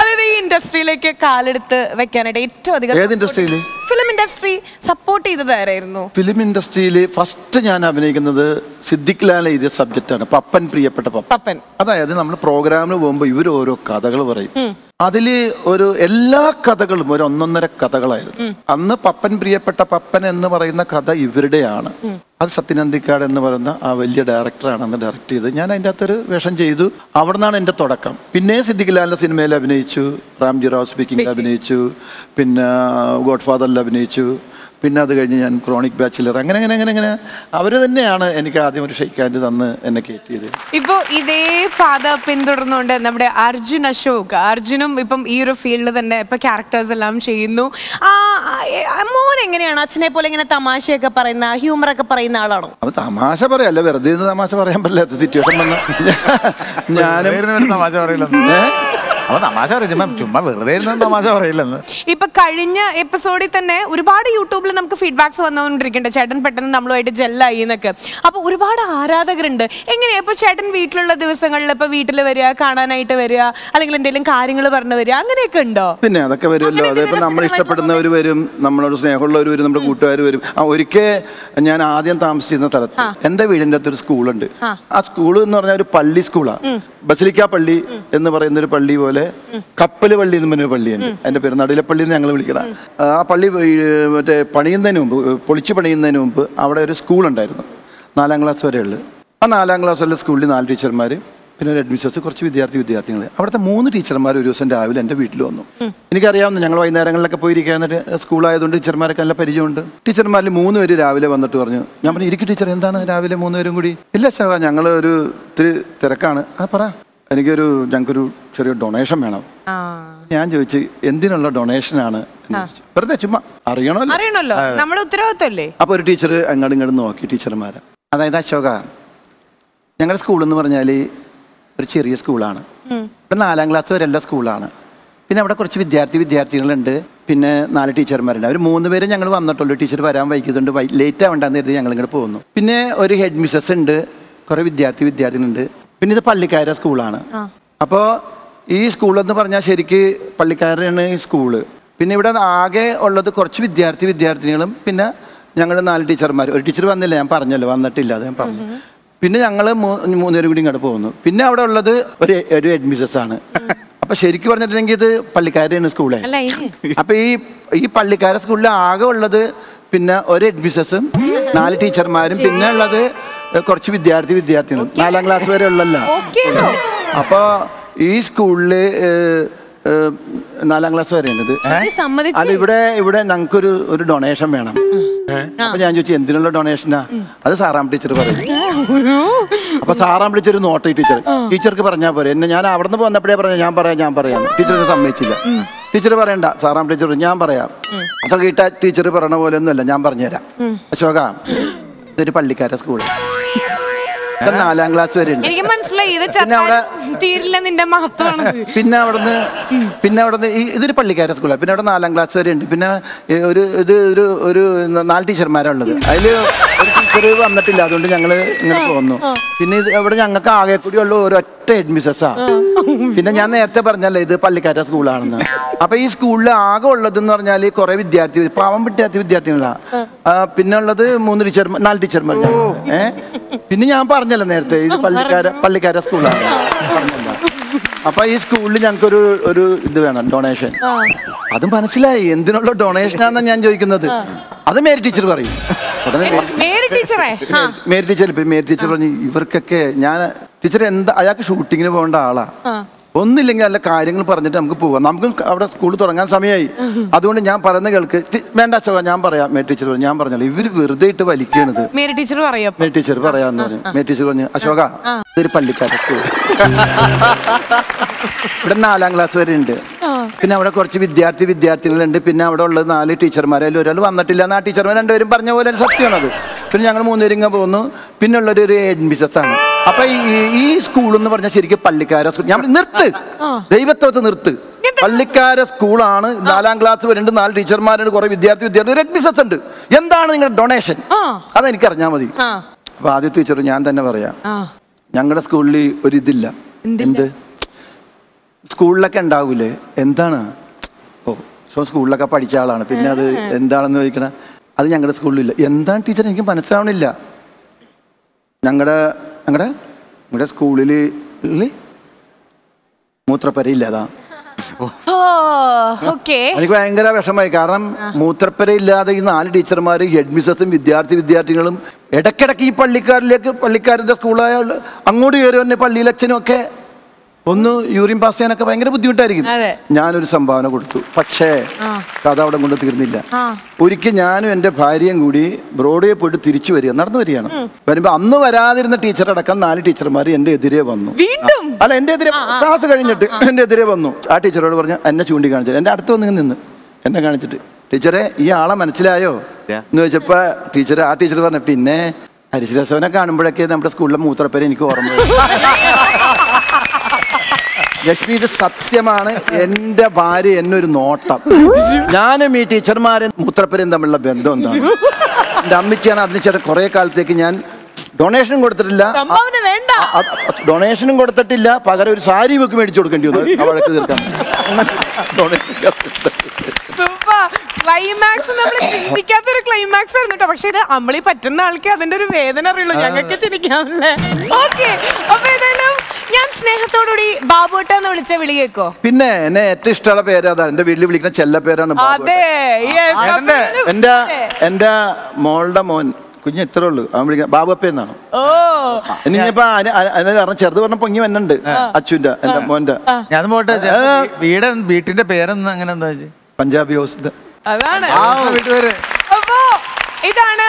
അതായത് ഈ ഇൻഡസ്ട്രിയിലേക്ക് കാലെടുത്ത് വെക്കാനായിട്ട് ഏറ്റവും അധികം ഏത് ഇൻഡസ്ട്രിയിൽ ഫിലിം ഇൻഡസ്ട്രി സപ്പോർട്ട് ചെയ്തത് ആരായിരുന്നു? ഫിലിം ഇൻഡസ്ട്രിയിൽ ഫസ്റ്റ് ഞാൻ അഭിനയിക്കുന്നത് സിദ്ദിഖ് ലാൽ എഴുതിയ ആണ് പപ്പൻ പ്രിയപ്പെട്ട പപ്പൻ. പപ്പൻ. അതായത് നമ്മൾ പ്രോഗ്രാമിന് പോകുമ്പോൾ ഇവർ ഓരോ കഥകൾ പറയും. അതിൽ ഒരു എല്ലാ കഥകളും ഒരു ഒന്നൊന്നര കഥകളായിരുന്നു. അന്ന് പപ്പൻ പ്രിയപ്പെട്ട പപ്പൻ എന്ന് പറയുന്ന കഥ ഇവരുടെയാണ്. അത് സത്യനന്ദിക്കാട് എന്ന് പറയുന്ന ആ വലിയ ഡയറക്ടറാണ് അന്ന് ഡയറക്റ്റ് ചെയ്തത് ഞാൻ അതിന്റെ അകത്തൊരു വേഷം ചെയ്തു. അവിടെ നിന്നാണ് എന്റെ തുടക്കം. പിന്നെ സിദ്ദിഖ് ലാലിന്റെ സിനിമയിൽ അഭിനയിച്ചു. റാംജി റാവ് സ്പീക്കിംഗിൽ അഭിനയിച്ചു. പിന്നെ ഗോഡ് ഫാദറിൽ അഭിനയിച്ചു. പിന്നെ അത് കഴിഞ്ഞ് ഞാൻ ക്രോണിക് ബാച്ചിലർ അങ്ങനെ അങ്ങനെ അങ്ങനെ അങ്ങനെ. അവർ തന്നെയാണ് എനിക്ക് ആദ്യം ഒരു ഷെയ്ക്കാൻഡ് തന്ന് എന്നെ കയറ്റിയത് ഇപ്പോൾ ഇതേ പാത പിന്തുടർന്നുകൊണ്ട് നമ്മുടെ അർജുൻ അശോക് അർജുനും ഇപ്പം ഈ ഒരു ഫീൽഡിൽ തന്നെ ഇപ്പം ക്യാരക്ടേഴ്സ് എല്ലാം ചെയ്യുന്നു. ആ മോൻ എങ്ങനെയാണ്? അച്ഛനെ പോലെ ഇങ്ങനെ തമാശയൊക്കെ പറയുന്ന ഹ്യൂമർ ഒക്കെ പറയുന്ന ആളാണോ? അപ്പം തമാശ പറയല്ല വെറുതെ ഇരുന്ന് തമാശ പറയാൻ പറ്റില്ല സിറ്റുവേഷൻ വന്ന. ഞാനും വെറുതെ തമാശ പറയില്ലെന്ന്. ഏ? അപ്പൊ തമാശ ചുമ്മാ വെറുതെ ഇരുന്ന് തമാശ പറയില്ലെന്ന്. ഇപ്പൊ കഴിഞ്ഞ എപ്പിസോഡിൽ തന്നെ ഒരുപാട് യൂട്യൂബിൽ നമുക്ക് ഫീഡ്ബാക്സ് വന്നുകൊണ്ടിരിക്കുന്നുണ്ട്. ചേട്ടൻ പെട്ടെന്ന് നമ്മളുമായിട്ട് ജെല്ലായി എന്നൊക്കെ. അപ്പൊ ഒരുപാട് ആരാധകരുണ്ട്. എങ്ങനെയാ? ഇപ്പൊ ചേട്ടൻ വീട്ടിലുള്ള ദിവസങ്ങളിൽ ഇപ്പൊ വീട്ടിൽ വരിക കാണാനായിട്ട് വരിക അല്ലെങ്കിൽ എന്തെങ്കിലും കാര്യങ്ങൾ പറഞ്ഞു വരിക അങ്ങനെയൊക്കെ ഉണ്ടോ? പിന്നെ അതൊക്കെ വരുമല്ലോ. അതിപ്പോ നമ്മൾ ഇഷ്ടപ്പെടുന്നവർ വരും നമ്മളോട് സ്നേഹമുള്ളവർ വരും നമ്മുടെ കൂട്ടുകാർ വരും. ആ ഒരിക്കൽ ഞാൻ ആദ്യം താമസിച്ചിരുന്ന സ്ഥലത്ത് എന്റെ വീടിന്റെ അടുത്തൊരു സ്കൂളുണ്ട്. ആ. സ്കൂൾ എന്ന് പറഞ്ഞാൽ ഒരു പള്ളി സ്കൂളാണ്. ബസിലിക്ക പള്ളി എന്ന് പറയുന്ന ഒരു പള്ളി പോലെ കപ്പൽ പള്ളി എന്ന് പറഞ്ഞൊരു പള്ളിയുണ്ട്. അതിന്റെ പേര് നടുവിലെ പള്ളി എന്ന് ഞങ്ങൾ വിളിക്കണം ആ പള്ളി മറ്റേ പണിയുന്നതിന് മുമ്പ് പൊളിച്ചു പണിയുന്നതിന് മുമ്പ് അവിടെ ഒരു സ്കൂൾ ഉണ്ടായിരുന്നു. നാലാം ക്ലാസ് വരെയുള്ളത് ആ നാലാം ക്ലാസ് സ്കൂളിൽ നാല് ടീച്ചർമാർ പിന്നെ ഒരു അഡ്മിഷൻസ് കുറച്ച് വിദ്യാർത്ഥി വിദ്യാർത്ഥികൾ അവിടുത്തെ മൂന്ന് ടീച്ചർമാർ ഒരു ദിവസം രാവിലെ എന്റെ വീട്ടിൽ വന്നു. എനിക്കറിയാവുന്ന ഞങ്ങൾ വൈകുന്നേരങ്ങളിലൊക്കെ പോയിരിക്കാൻ എന്നിട്ട് സ്കൂളായതുകൊണ്ട് ടീച്ചർമാരൊക്കെ നല്ല പരിചയമുണ്ട്. ടീച്ചർമാരിൽ മൂന്ന് പേര് രാവിലെ വന്നിട്ട് പറഞ്ഞു ഞാൻ പറഞ്ഞു ഇരിക്കും ടീച്ചർ എന്താണ് രാവിലെ മൂന്ന് പേരും കൂടി? ഇല്ല ശവ ഞങ്ങൾ ഒരു ഇത്തിരി തിരക്കാണ്. ആ പറ. എനിക്കൊരു ഞങ്ങൾക്കൊരു ചെറിയ ഡൊണേഷൻ വേണം. ഞാൻ ചോദിച്ചു എന്തിനുള്ള ഡൊണേഷനാണ് ആണ്? വെറുതെ ചുമ്മാ അറിയണമല്ലോ. അറിയണല്ലോ നമ്മുടെ ഉത്തരവാദിത്തമല്ലേ? അപ്പോൾ ഒരു ടീച്ചർ അങ്ങോട്ടും ഇങ്ങോട്ടും നോക്കി ടീച്ചർമാരെ. അതായത് അശോക ഞങ്ങളുടെ സ്കൂൾ എന്ന് പറഞ്ഞാൽ ഒരു ചെറിയ സ്കൂളാണ് ഇവിടെ നാലാം ക്ലാസ് വരെ എല്ലാ സ്കൂളാണ് പിന്നെ അവിടെ കുറച്ച് വിദ്യാർത്ഥി വിദ്യാർത്ഥികളുണ്ട്. പിന്നെ നാല് ടീച്ചർമാരുണ്ട്. അവർ മൂന്ന് പേര് ഞങ്ങൾ വന്നിട്ടുള്ളൂ. ടീച്ചർ വരാൻ വൈകിയതുകൊണ്ട് ലേറ്റ് ആവണ്ടെന്ന് കരുതി ഞങ്ങൾ ഇങ്ങോട്ട് പോകുന്നു. പിന്നെ ഒരു ഹെഡ് മിസ്സസ് ഉണ്ട്. കുറേ വിദ്യാർത്ഥി വിദ്യാർത്ഥികളുണ്ട്. പിന്നെ ഇത് പള്ളിക്കാര സ്കൂളാണ്. അപ്പോൾ ഈ സ്കൂളെന്ന് പറഞ്ഞാൽ ശരിക്ക് പള്ളിക്കാരാണ് ഈ സ്കൂൾ. പിന്നെ ഇവിടെ ആകെ ഉള്ളത് കുറച്ച് വിദ്യാർത്ഥി വിദ്യാർത്ഥിനികളും പിന്നെ ഞങ്ങൾ നാല് ടീച്ചർമാർ ഒരു ടീച്ചർ വന്നില്ല ഞാൻ പറഞ്ഞല്ലോ വന്നിട്ടില്ല അത് ഞാൻ പറഞ്ഞു. പിന്നെ ഞങ്ങൾ മൂന്നുപേരും കൂടി ഇങ്ങോട്ട് പോകുന്നു. പിന്നെ അവിടെ ഉള്ളത് ഒരു ഒരു അഡ്മിസസ് ആണ്. അപ്പൊ ശരിക്കും പറഞ്ഞിട്ടുണ്ടെങ്കിൽ ഇത് പള്ളിക്കാരാണ് സ്കൂളെ. അപ്പൊ ഈ ഈ പള്ളിക്കാര സ്കൂളിൽ ആകെ ഉള്ളത് പിന്നെ ഒരു അഡ്മിസസും നാല് ടീച്ചർമാരും പിന്നെ ഉള്ളത് കുറച്ച് വിദ്യാർത്ഥി വിദ്യാർത്ഥികൾ. നാലാം ക്ലാസ് വരെ ഉള്ളല്ലോ. ഓക്കേല്ലോ അപ്പൊ ഈ ഏഹ്, നാലാം ക്ലാസ് വരെ ഉള്ളത് അല്ല ഇവിടെ ഇവിടെ ഞങ്ങൾക്കൊരു ഒരു ഡൊണേഷൻ വേണം. അപ്പൊ ഞാൻ ചോദിച്ചു എന്തിനുള്ള ഡൊണേഷനാ അത് സാറാം ടീച്ചർ പറയും. അപ്പൊ സാറാം ടീച്ചർ നോട്ട് ടീച്ചർ ടീച്ചർക്ക് പറഞ്ഞാൽ പോരെ. എന്നെ ഞാൻ അവിടെ നിന്ന് വന്നപ്പോഴേ പറഞ്ഞു ഞാൻ പറയാം ഞാൻ പറയാം. ടീച്ചറിനെ സമ്മതിച്ചില്ല. ടീച്ചർ പറയണ്ട സാറാം ടീച്ചർ ഞാൻ പറയാം. അപ്പൊ കേട്ട ടീച്ചർ പറയണ പോലെ ഒന്നുമല്ല ഞാൻ പറഞ്ഞുതരാം. അശോക ഇതൊരു പള്ളിക്കാരുടെ സ്കൂൾ. ഇവിടെ നാലാം ക്ലാസ് വരെ ഉണ്ട് എനിക്ക് മനസ്സിലായി ഇത് പിന്നെ അവിടെ- തീരില്ല നിന്റെ മഹത്വമാണ്. പിന്നെ അവിടുന്ന് പിന്നെ അവിടുന്ന് ഈ ഇതൊരു പള്ളിക്കാര സ്കൂളാണ് പിന്നെ അവിടെ നാലാം ക്ലാസ് വരെ ഉണ്ട്. പിന്നെ ഒരു ഇത് ഒരു ഒരു നാല് ടീച്ചർമാരാണ് ഉള്ളത്. അതിൽ ഒരു ടീച്ചർ വന്നിട്ടില്ല. അതുകൊണ്ട് ഞങ്ങൾ ഇങ്ങനെ പോന്നു. പിന്നെ ഇത് അവിടെ ഞങ്ങൾക്ക് ആകെ കൂടി ഉള്ള ഒരൊറ്റ ഹെഡ്മിസസ്സാ പിന്നെ ഞാൻ നേരത്തെ പറഞ്ഞല്ലേ ഇത് പള്ളിക്കാറ്റ സ്കൂളാണെന്ന്. അപ്പൊ ഈ സ്കൂളിൽ ആകെ ഉള്ളത് എന്ന് പറഞ്ഞാൽ കുറെ വിദ്യാർത്ഥി പാവം വിദ്യാർത്ഥി വിദ്യാർത്ഥികളാ പിന്നെ ഉള്ളത് മൂന്ന് ടീച്ചർമാർ നാല് ടീച്ചർമാർ ഏ? പിന്നെ ഞാൻ പറഞ്ഞല്ലോ നേരത്തെ ഇത് പള്ളിക്കാര പള്ളിക്കാര സ്കൂളാണ്. പറഞ്ഞല്ലോ. അപ്പൊ ഈ സ്കൂളിൽ ഞങ്ങൾക്കൊരു ഒരു ഇത് വേണം ഡൊണേഷൻ അത് മനസ്സിലായി. എന്തിനുള്ള ഡൊണേഷനാണെന്ന് ഞാൻ ചോദിക്കുന്നത്. അത് മേരി ടീച്ചർ പറയും. മേരി ടീച്ചർ പറഞ്ഞു ഇവർക്കൊക്കെ ഞാൻ ടീച്ചർ എന്താ അയാൾക്ക് ഷൂട്ടിങ്ങിന് പോകേണ്ട ആളാ. ഒന്നില്ലെങ്കിൽ നല്ല കാര്യങ്ങൾ പറഞ്ഞിട്ട് നമുക്ക് പോകാം. നമുക്ക് അവിടെ സ്കൂൾ തുടങ്ങാൻ സമയമായി അതുകൊണ്ട് ഞാൻ പറയുന്ന കേൾക്ക്. വേണ്ട അശോക ഞാൻ പറയാം. മേ ടീച്ചർ പറഞ്ഞു ഞാൻ പറഞ്ഞല്ലോ. ഇവർ വെറുതെ ഇട്ട് വലിക്കണത്. മേരി ടീച്ചർ പറയോ മേ ടീച്ചർ പറയാന്ന് പറഞ്ഞു. മേ ടീച്ചർ പറഞ്ഞു അശോക ഇതൊരു പള്ളിക്കാര സ്കൂൾ. ഇവിടെ നാലാം ക്ലാസ് വരെ ഉണ്ട്. പിന്നെ അവിടെ കുറച്ച് വിദ്യാർത്ഥി വിദ്യാർത്ഥികളുണ്ട്. പിന്നെ അവിടെ ഉള്ളത് നാല് ടീച്ചർമാരെ ഒരാൾ വന്നിട്ടില്ല. എന്ന് ആ ടീച്ചർമാർ രണ്ടുപേരും പറഞ്ഞ പോലെ സത്യമാണത്. പിന്നെ ഞങ്ങൾ മൂന്നുപേരും ഇങ്ങനെ പോകുന്നു പിന്നെ. ഉള്ളൊരു ഒരു ആണ്. അപ്പൊ ഈ സ്കൂൾ എന്ന് പറഞ്ഞാൽ ശരിക്കും പള്ളിക്കാര സ്കൂൾ ഞാൻ നിർത്ത്. ദൈവത്തോത്ത് നിർത്ത്. പള്ളിക്കാര സ്കൂളാണ് നാലാം ക്ലാസ് വരുന്നുണ്ട്. നാല് ടീച്ചർമാരുണ്ട് കുറെ വിദ്യാർത്ഥി വിദ്യാർത്ഥി ഒരു ബിസിനസ് ഉണ്ട്. എന്താണ് നിങ്ങളുടെ ഡൊണേഷൻ അതെനിക്ക് അറിഞ്ഞാൽ മതി. അപ്പൊ ആദ്യത്തെ ടീച്ചർ ഞാൻ തന്നെ പറയാം. ഞങ്ങളുടെ സ്കൂളിൽ ഒരു ഇതില്ല. എന്ത്? സ്കൂളിലൊക്കെ ഉണ്ടാവൂലേ? എന്താണ്? ഓ സോ സ്കൂളിലൊക്കെ പഠിച്ച ആളാണ്. പിന്നെ അത് എന്താണെന്ന് ചോദിക്കണ? അത് ഞങ്ങളുടെ സ്കൂളിലില്ല. എന്താണ് ടീച്ചർ? എനിക്ക് മനസ്സിലാവണില്ല. ഞങ്ങളുടെ ഞങ്ങളുടെ ഞങ്ങളുടെ സ്കൂളിൽ മൂത്രപ്പരയില്ല അതാ. എനിക്ക് ഭയങ്കര വിഷമമായി. കാരണം മൂത്രപ്പര ഇല്ലാതെ ഈ നാല് ടീച്ചർമാർ ഹെഡ്മിസ്റ്റേഴ്സും വിദ്യാർത്ഥി വിദ്യാർത്ഥികളും ഇടയ്ക്കിടയ്ക്ക് ഈ പള്ളിക്കാരിലേക്ക് പള്ളിക്കാരുടെ സ്കൂളായ അങ്ങോട്ട് കയറി വന്നെ പള്ളിയിലച്ഛനും ഒക്കെ ഒന്ന് യൂറിൻ പാസ് ചെയ്യാനൊക്കെ ഭയങ്കര ബുദ്ധിമുട്ടായിരിക്കും. ഞാനൊരു സംഭാവന കൊടുത്തു. പക്ഷേ കഥ അവിടെ കൊണ്ട് തീർന്നില്ല. ഒരിക്കൽ ഞാനും എന്റെ ഭാര്യയും കൂടി ബ്രോഡ്വേ പോയിട്ട് തിരിച്ചു വരിക നടന്നു വരികയാണ്. വരുമ്പോ അന്ന് വരാതിരുന്ന ടീച്ചർ അടക്കം നാല് ടീച്ചർമാർ എന്റെ എതിരെ വന്നു. വീണ്ടും? അല്ല എന്റെ എതിരെ ക്ലാസ് കഴിഞ്ഞിട്ട് എന്റെ എതിരെ വന്നു. ആ ടീച്ചറോട് പറഞ്ഞു എന്നെ ചൂണ്ടിക്കാണിച്ചു. എന്റെ അടുത്ത് വന്ന് നിന്ന്. എന്നെ കാണിച്ചിട്ട്. ടീച്ചറെ ഈ ആളെ മനസ്സിലായോ? എന്ന് ചോദിച്ചപ്പോ ടീച്ചർ ആ ടീച്ചർ പറഞ്ഞു പിന്നെ ഹരിശ്രസവനെ കാണുമ്പോഴൊക്കെ നമ്മുടെ സ്കൂളിലെ മൂത്രപ്പേരെ എനിക്ക് ഓർമ്മ വരും." ലക്ഷ്മി ഇത് സത്യമാണ്. എന്റെ ഭാര്യ എന്നൊരു നോട്ടം. ഞാനും ഈ ടീച്ചർമാരും മൂത്രപ്പരും തമ്മിലുള്ള ബന്ധം എന്താണ്? എന്റെ അമ്മച്ചിയാണ് അതിന് ചേട്ടൻ കുറെ കാലത്തേക്ക് ഞാൻ ഡൊണേഷൻ കൊടുത്തിട്ടില്ല. ഡൊണേഷനും കൊടുത്തിട്ടില്ല. പകരം ഒരു സാരി വെക്ക് മേടിച്ചു കൊടുക്കേണ്ടി വന്നു. വഴക്ക് തീർക്കാൻ. ക്ലൈമാക്സ് നമ്മൾ ചിന്തിക്കാത്തൊരു ക്ലൈമാക്സ് ആയിരുന്നു കേട്ടോ. പക്ഷെ ഇത് അമ്മളി പറ്റുന്ന ആൾക്ക് അതിന്റെ ഒരു വേദന അറിയുള്ളൂ. ഞങ്ങൾക്ക് ചിരിക്കാമല്ലേ ഓക്കെ അപ്പൊ ഏതായാലും ഞാൻ സ്നേഹത്തോടുകൂടി ബാബുട്ട എന്ന് വിളിച്ച വിളി കേക്കോ? പിന്നെ എന്നെ ഏറ്റവും ഇഷ്ടമുള്ള പേര് അതാ. എന്റെ വീട്ടിൽ വിളിക്കുന്ന ചെല്ല പേരാണ് ബാബു. അതെ. Yes. എന്റെ എന്റെ മോളുടെ മോൻ. കുഞ്ഞ് ഇത്രേ ഉള്ളൂ. അവൻ വിളിക്കുന്നത് ബാബപ്പ എന്നാണ്? ഓ. ഇനി ഇനിയിപ്പോ കാരണം ചെറുത് പറഞ്ഞ പൊങ്ങി വന്നുണ്ട് അച്ഛന്റെ എന്റെ മോന്റെ ഞാൻ പോട്ടെ വീട് വീട്ടിന്റെ പേരെന്ന് അങ്ങനെ എന്താ പഞ്ചാബി ഹൗസ് അതാണ്. വീട്ടുപേര്. ഇതാണ്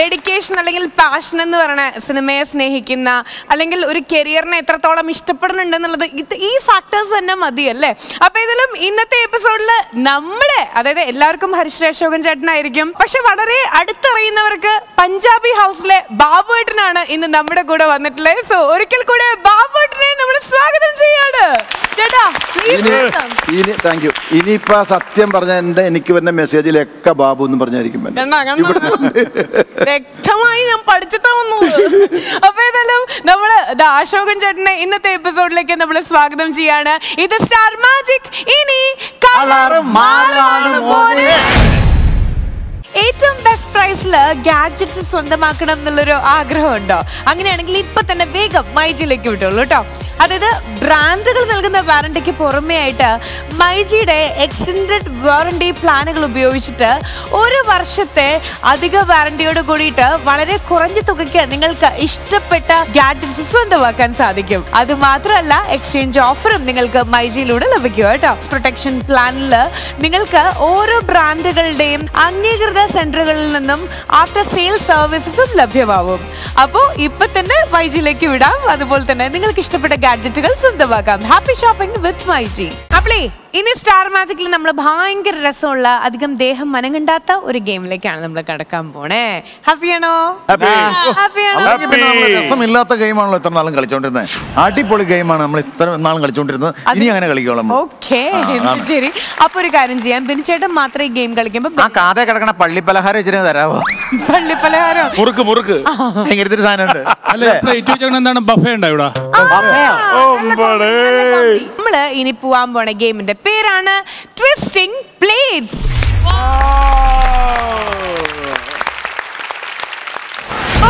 ഡെഡിക്കേഷൻ അല്ലെങ്കിൽ പാഷൻ എന്ന് പറയുന്ന സിനിമയെ സ്നേഹിക്കുന്ന അല്ലെങ്കിൽ ഒരു കരിയറിനെ എത്രത്തോളം ഇഷ്ടപ്പെടുന്നുണ്ട് എന്നുള്ളത് ഇത് ഈ ഫാക്ടേഴ്സ് തന്നെ മതിയല്ലേ അപ്പൊ ഇതിലും ഇന്നത്തെ എപ്പിസോഡിൽ നമ്മളെ അതായത് എല്ലാവർക്കും ഹരിശ്രീ അശോകൻ ചേട്ടനായിരിക്കും. പക്ഷെ വളരെ അടുത്തറിയുന്നവർക്ക് പഞ്ചാബി ഹൗസിലെ ബാബുവേട്ടനാണ് ഇന്ന് നമ്മുടെ കൂടെ വന്നിട്ടുള്ളത്. സോ ഒരിക്കൽ കൂടെ ബാബുവേട്ടനെ നമ്മൾ സ്വാഗതം ചെയ്യാണ്. ഇനി welcome. ഇനി താങ്ക് യു ഇനിയിപ്പോ സത്യം പറഞ്ഞ എന്റെ എനിക്ക് വരുന്ന മെസ്സേജിലൊക്കെ ബാബു എന്ന് പറഞ്ഞായിരിക്കും? വ്യക്തമായി ഞാൻ പഠിച്ചിട്ടാ വന്നു അപ്പൊ ഏതായാലും നമ്മൾ അശോകൻ ചേട്ടനെ ഇന്നത്തെ എപ്പിസോഡിലേക്ക് നമ്മൾ സ്വാഗതം ചെയ്യാണ് ഇത് സ്റ്റാർ മാജിക് ഇനി കളർ മാറാണ് മോനെ. ഏറ്റവും ബെസ്റ്റ് പ്രൈസിൽ ഗാഡ്ജറ്റ്സ് സ്വന്തമാക്കണം എന്നുള്ളൊരു ആഗ്രഹമുണ്ടോ? അങ്ങനെയാണെങ്കിൽ ഇപ്പൊ തന്നെ വേഗം മൈജിയിലേക്ക് വിട്ടുള്ളൂ കേട്ടോ അതായത് ബ്രാൻഡുകൾ നൽകുന്ന വാറണ്ടിക്ക് പുറമേ ആയിട്ട് മൈജിയുടെ എക്സ്റ്റൻഡഡ് വാറണ്ടി പ്ലാനുകൾ ഉപയോഗിച്ചിട്ട് ഒരു വർഷത്തെ അധിക വാറണ്ടിയോട് കൂടിയിട്ട് വളരെ കുറഞ്ഞ തുകയ്ക്ക് നിങ്ങൾക്ക് ഇഷ്ടപ്പെട്ട ഗാഡ്ജറ്റ്സ് സ്വന്തമാക്കാൻ സാധിക്കും. അത് മാത്രമല്ല എക്സ്ചേഞ്ച് ഓഫറും നിങ്ങൾക്ക് മൈജിയിലൂടെ ലഭിക്കും കേട്ടോ. പ്രൊട്ടക്ഷൻ പ്ലാനിൽ നിങ്ങൾക്ക് ഓരോ ബ്രാൻഡുകളുടെയും അംഗീകൃത സെന്ററുകളിൽ നിന്നും ആഫ്റ്റർ സെയിൽ സർവീസസും ലഭ്യമാവും. അപ്പോൾ ഇപ്പൊ തന്നെ വൈജിയിലേക്ക് വിടാം. അതുപോലെ തന്നെ നിങ്ങൾക്ക് ഇഷ്ടപ്പെട്ട ഗാഡ്ജറ്റുകൾ സ്വന്തമാക്കാം. ഹാപ്പി ഷോപ്പിംഗ് വിത്ത് മൈജി അപ്പളേ ഇനി സ്റ്റാർ മാജിക്കിൽ നമ്മൾ ഭയങ്കര രസമുള്ള അധികം ദേഹം മനങ്കണ്ടാത്ത ഒരു ഗെയിമിലേക്കാണ് നമ്മൾ കടക്കാൻ പോണേ. ഹാപ്പിയാണോ രസമില്ലാത്ത ഗെയിമാണല്ലോ ഇത്ര നാളും കളിച്ചോണ്ടിരുന്നത് അടിപൊളി ഗെയിമാണ് നമ്മൾ ഇത്ര നാളും കളിച്ചോണ്ടിരുന്നത്. ഇനി അങ്ങനെ കളിക്കോളാം ഓക്കെ ശരി. അപ്പൊ ഒരു കാര്യം ചെയ്യാം. ബിനിച്ചേട്ടൻ മാത്രം ഈ ഗെയിം കളിക്കുമ്പോ ആ കാതെ കിടക്കണ പള്ളി പലഹാരം ഇച്ചിരി തരാവോ? പള്ളി പലഹാരം മുറുക്ക്. മുറുക്ക് സാധനമുണ്ട്. എന്താണ് ബഫേ ഉണ്ടോ ഇവിടെ? ഓമ്പടേ. നമ്മൾ ഇനി പോവാൻ പോണ ഗെയിമിന്റെ പേരാണ് ട്വിസ്റ്റിംഗ് പ്ലേറ്റ്സ്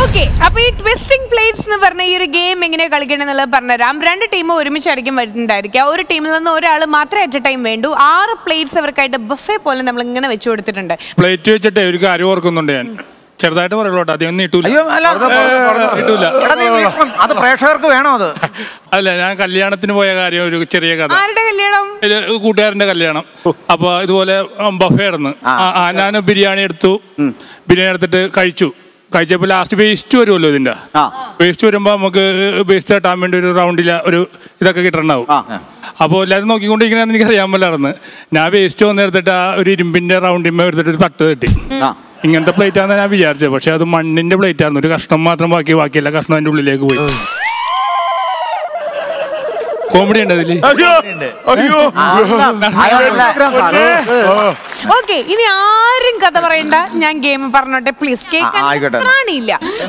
ഓക്കെ അപ്പൊ ഈ ട്വിസ്റ്റിംഗ് പ്ലേറ്റ്സ് എന്ന് പറഞ്ഞ ഈ ഒരു ഗെയിം എങ്ങനെ കളിക്കണം എന്നുള്ളത് പറഞ്ഞുതരാം. രണ്ട് ടീം ഒരുമിച്ചായിരിക്കും വരുന്നുണ്ടായിരിക്കുക. ഒരു ടീമിൽ നിന്ന് ഒരാൾ മാത്രമേ അറ്റ് ടൈം വേണ്ടു. ആറ് പ്ലേറ്റ്സ് അവർക്കായിട്ട് ബഫേ പോലെ നമ്മൾ ഇങ്ങനെ വെച്ചു കൊടുത്തിട്ടുണ്ട് പ്ലേറ്റ് വെച്ചിട്ട് ഒരു കാര്യം ഓർക്കുന്നുണ്ട് ഞാൻ. ചെറുതായിട്ട് പറയുള്ളൂ കേട്ടോ. അധികം നീട്ടൂല അയ്യോ അല്ല. നീട്ടൂല എടാ, നീ വീട്ടിലും അത് പ്രേക്ഷകർക്ക് വേണോ അത്? അല്ല ഞാൻ കല്യാണത്തിന് പോയ കാര്യം ഒരു ചെറിയ കഥ. ആരുടെ കല്യാണം? ഒരു കൂട്ടുകാരന്റെ കല്യാണം. അപ്പൊ ഇതുപോലെ ബഫേ ആയിരുന്നു. ഞാൻ ബിരിയാണി എടുത്തു. ബിരിയാണി എടുത്തിട്ട് കഴിച്ചു. കഴിച്ചപ്പോൾ ലാസ്റ്റ് വേസ്റ്റ് വരുമല്ലോ ഇതിന്റെ ആ. വേസ്റ്റ് വരുമ്പോ നമുക്ക് വേസ്റ്റ് തട്ടാൻ വേണ്ടി ഒരു റൗണ്ടില ഒരു ഇതൊക്കെ കിട്ടണ്ടാവും ആ. അപ്പോൾ എല്ലാവരും നോക്കിക്കൊണ്ടിരിക്കണമെന്ന് എനിക്ക് അറിയാൻ പറ്റില്ല ഞാൻ വേസ്റ്റ് വന്നെടുത്തിട്ട് ആ ഒരു ഇരുമ്പിന്റെ റൗണ്ടിന്മേ എടുത്തിട്ട് ഒരു തട്ട് തട്ടി. ആ. ഇങ്ങനത്തെ പ്ലേറ്റ് ആണെന്ന് ഞാൻ വിചാരിച്ചത്. പക്ഷെ അത് മണ്ണിന്റെ പ്ലേറ്റ് ആയിരുന്നു. ഒരു കഷ്ണം മാത്രം ബാക്കി ബാക്കിയല്ല കഷ്ണം അതിന്റെ ഉള്ളിലേക്ക് പോയി. കോമഡി ഉണ്ട് അതിൽ ഓക്കെ ഇനി ആരും കഥ പറയണ്ട ഞാൻ ഗെയിം പറഞ്ഞോട്ടെ പ്ലീസ് കേൾക്കാൻ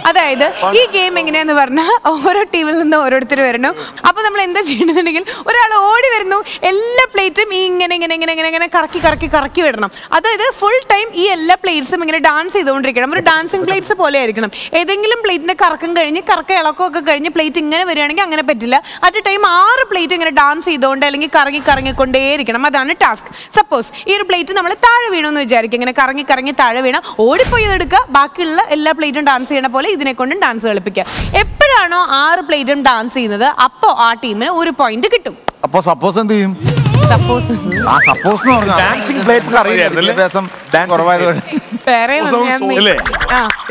അതായത് ഈ ഗെയിം എങ്ങനെയാന്ന് പറഞ്ഞാൽ ഓരോ ടീമിൽ നിന്ന് ഓരോരുത്തർ വരണം അപ്പൊ നമ്മൾ എന്താ ചെയ്യണമെന്നുണ്ടെങ്കിൽ ഒരാൾ ഓടി വരുന്നു എല്ലാ പ്ലേറ്റും ഈ ഇങ്ങനെ ഇങ്ങനെ ഇങ്ങനെ ഇങ്ങനെ ഇങ്ങനെ കറക്കി കറക്കി കറക്കി വിടണം അതായത് ഫുൾ ടൈം ഈ എല്ലാ പ്ലേറ്റ്സും ഇങ്ങനെ ഡാൻസ് ചെയ്തുകൊണ്ടിരിക്കണം ഒരു ഡാൻസിങ് പ്ലേറ്റ്സ് പോലെ ആയിരിക്കണം ഏതെങ്കിലും പ്ലേറ്റിന്റെ കറക്കം കഴിഞ്ഞ് കറക്ക ഇളക്കമൊക്കെ കഴിഞ്ഞ് പ്ലേറ്റ് ഇങ്ങനെ വരികയാണെങ്കിൽ അങ്ങനെ പറ്റില്ല അറ്റ് ടൈം ആറ് പ്ലേറ്റ് ഇങ്ങനെ ഡാൻസ് ചെയ്തുകൊണ്ട് അല്ലെങ്കിൽ കറങ്ങി കറങ്ങിക്കൊണ്ടേയിരിക്കണം. അതാണ് ടാസ്ക് സപ്പോസ് ഈ ഒരു പ്ലേറ്റ് നമ്മൾ താഴെ വീണമെന്ന് വിചാരിക്കും. ഇങ്ങനെ കറങ്ങി കറങ്ങി താഴെ വീണ ഓടിപ്പോയി എടുക്കുക. ബാക്കിയുള്ള എല്ലാ പ്ലേറ്റും ഡാൻസ് ചെയ്യണ പോലെ ഇതിനെ കൊണ്ടും ഡാൻസ് കളിപ്പിക്കുക. എപ്പോഴാണോ ആറ് പ്ലേറ്റും ഡാൻസ് ചെയ്യുന്നത് അപ്പോൾ ആ ടീമിന് ഒരു പോയിന്റ് കിട്ടും. അപ്പോൾ സപ്പോസ് എന്ത് ചെയ്യും? സപ്പോസ് ആ സപ്പോസ് എന്ന് പറഞ്ഞാൽ? ഡാൻസ് കുറവായതുകൊണ്ട്.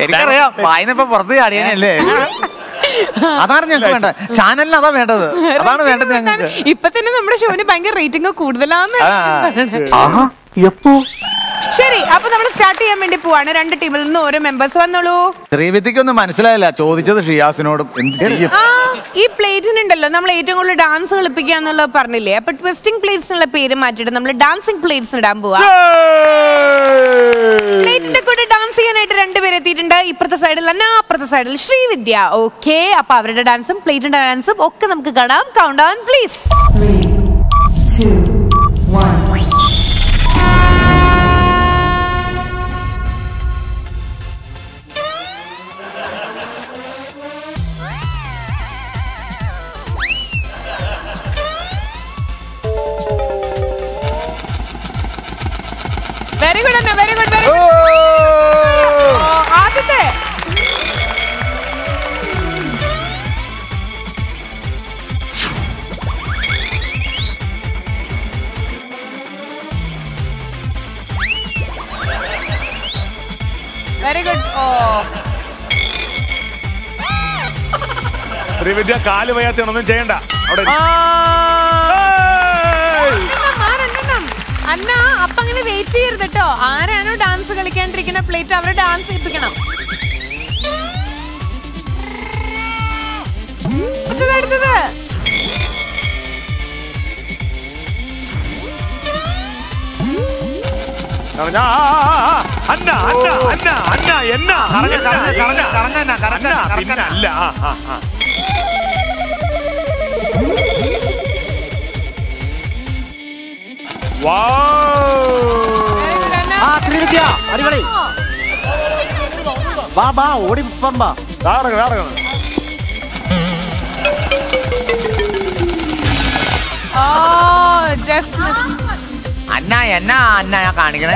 എനിക്കറിയാം വായനപ്പോ പുറത്ത് ചാടിയാനല്ലേ അതാണ് ഞങ്ങൾക്ക് വേണ്ട ചാനലിന് അതാ വേണ്ടത്. അതാണ് വേണ്ടത് ഞങ്ങൾക്ക്. ഇപ്പൊ തന്നെ നമ്മുടെ ഷോന് ഭയങ്കര റേറ്റിംഗ് കൂടുതലാന്ന് ശരി അപ്പൊ നമ്മൾ സ്റ്റാർട്ട് ചെയ്യാൻ വേണ്ടി പോവാണ്. രണ്ട് ടീമിൽ നിന്ന് ഓരോ മെമ്പേഴ്സ് വന്നോളൂ. ശ്രീവിദ്യക്കൊന്നും മനസ്സിലായില്ല. ചോദിച്ചത് ഷിയാസിനോടും ഈ പ്ലേറ്റിനുണ്ടല്ലോ നമ്മൾ ഏറ്റവും കൂടുതൽ ഡാൻസ് കളിപ്പിക്കുക എന്നുള്ളത് പറഞ്ഞില്ലേ? അപ്പൊ ട്വിസ്റ്റിംഗ് പ്ലേറ്റ്സ് എന്നുള്ള പേര് മാറ്റിയിട്ട് നമ്മൾ ഡാൻസിംഗ് പ്ലേറ്റ്സ് ഇടാൻ പോവാ. പ്ലേറ്റിന്റെ കൂടെ ഡാൻസ് ചെയ്യാനായിട്ട് രണ്ടുപേരെ എത്തിയിട്ടുണ്ട്. ഇപ്പുറത്തെ സൈഡിൽ തന്നെ അപ്പുറത്തെ സൈഡിൽ ശ്രീവിദ്യ. ഓക്കെ അപ്പൊ അവരുടെ ഡാൻസും പ്ലേറ്റിന്റെ ഡാൻസും ഒക്കെ നമുക്ക് കാണാം. Count on please very good Anna very good very ആദ്യത്തെ. വെരി ഗുഡ് ഓ ശ്രീവിദ്യ കാൽ വയ്യാത്തണൊന്നും ചെയ്യണ്ട. അവിടെ അന്ന അപ്പ അങ്ങനെ വെയിറ്റ് ചെയ്യരുത് കേട്ടോ ആരാണോ ഡാൻസ് കളിക്കാണ്ടിരിക്കുന്ന പ്ലേറ്റ് അവരെ ഡാൻസ് ചെയ്യിപ്പിക്കണം അടുത്തത് അടുത്തത്. കറങ്ങ. ദാ ഇറങ്ങ്, ദാ ഇറങ്ങ്. Oh, just miss. അന്ന എന്നാ അന്ന കാണിക്കണേ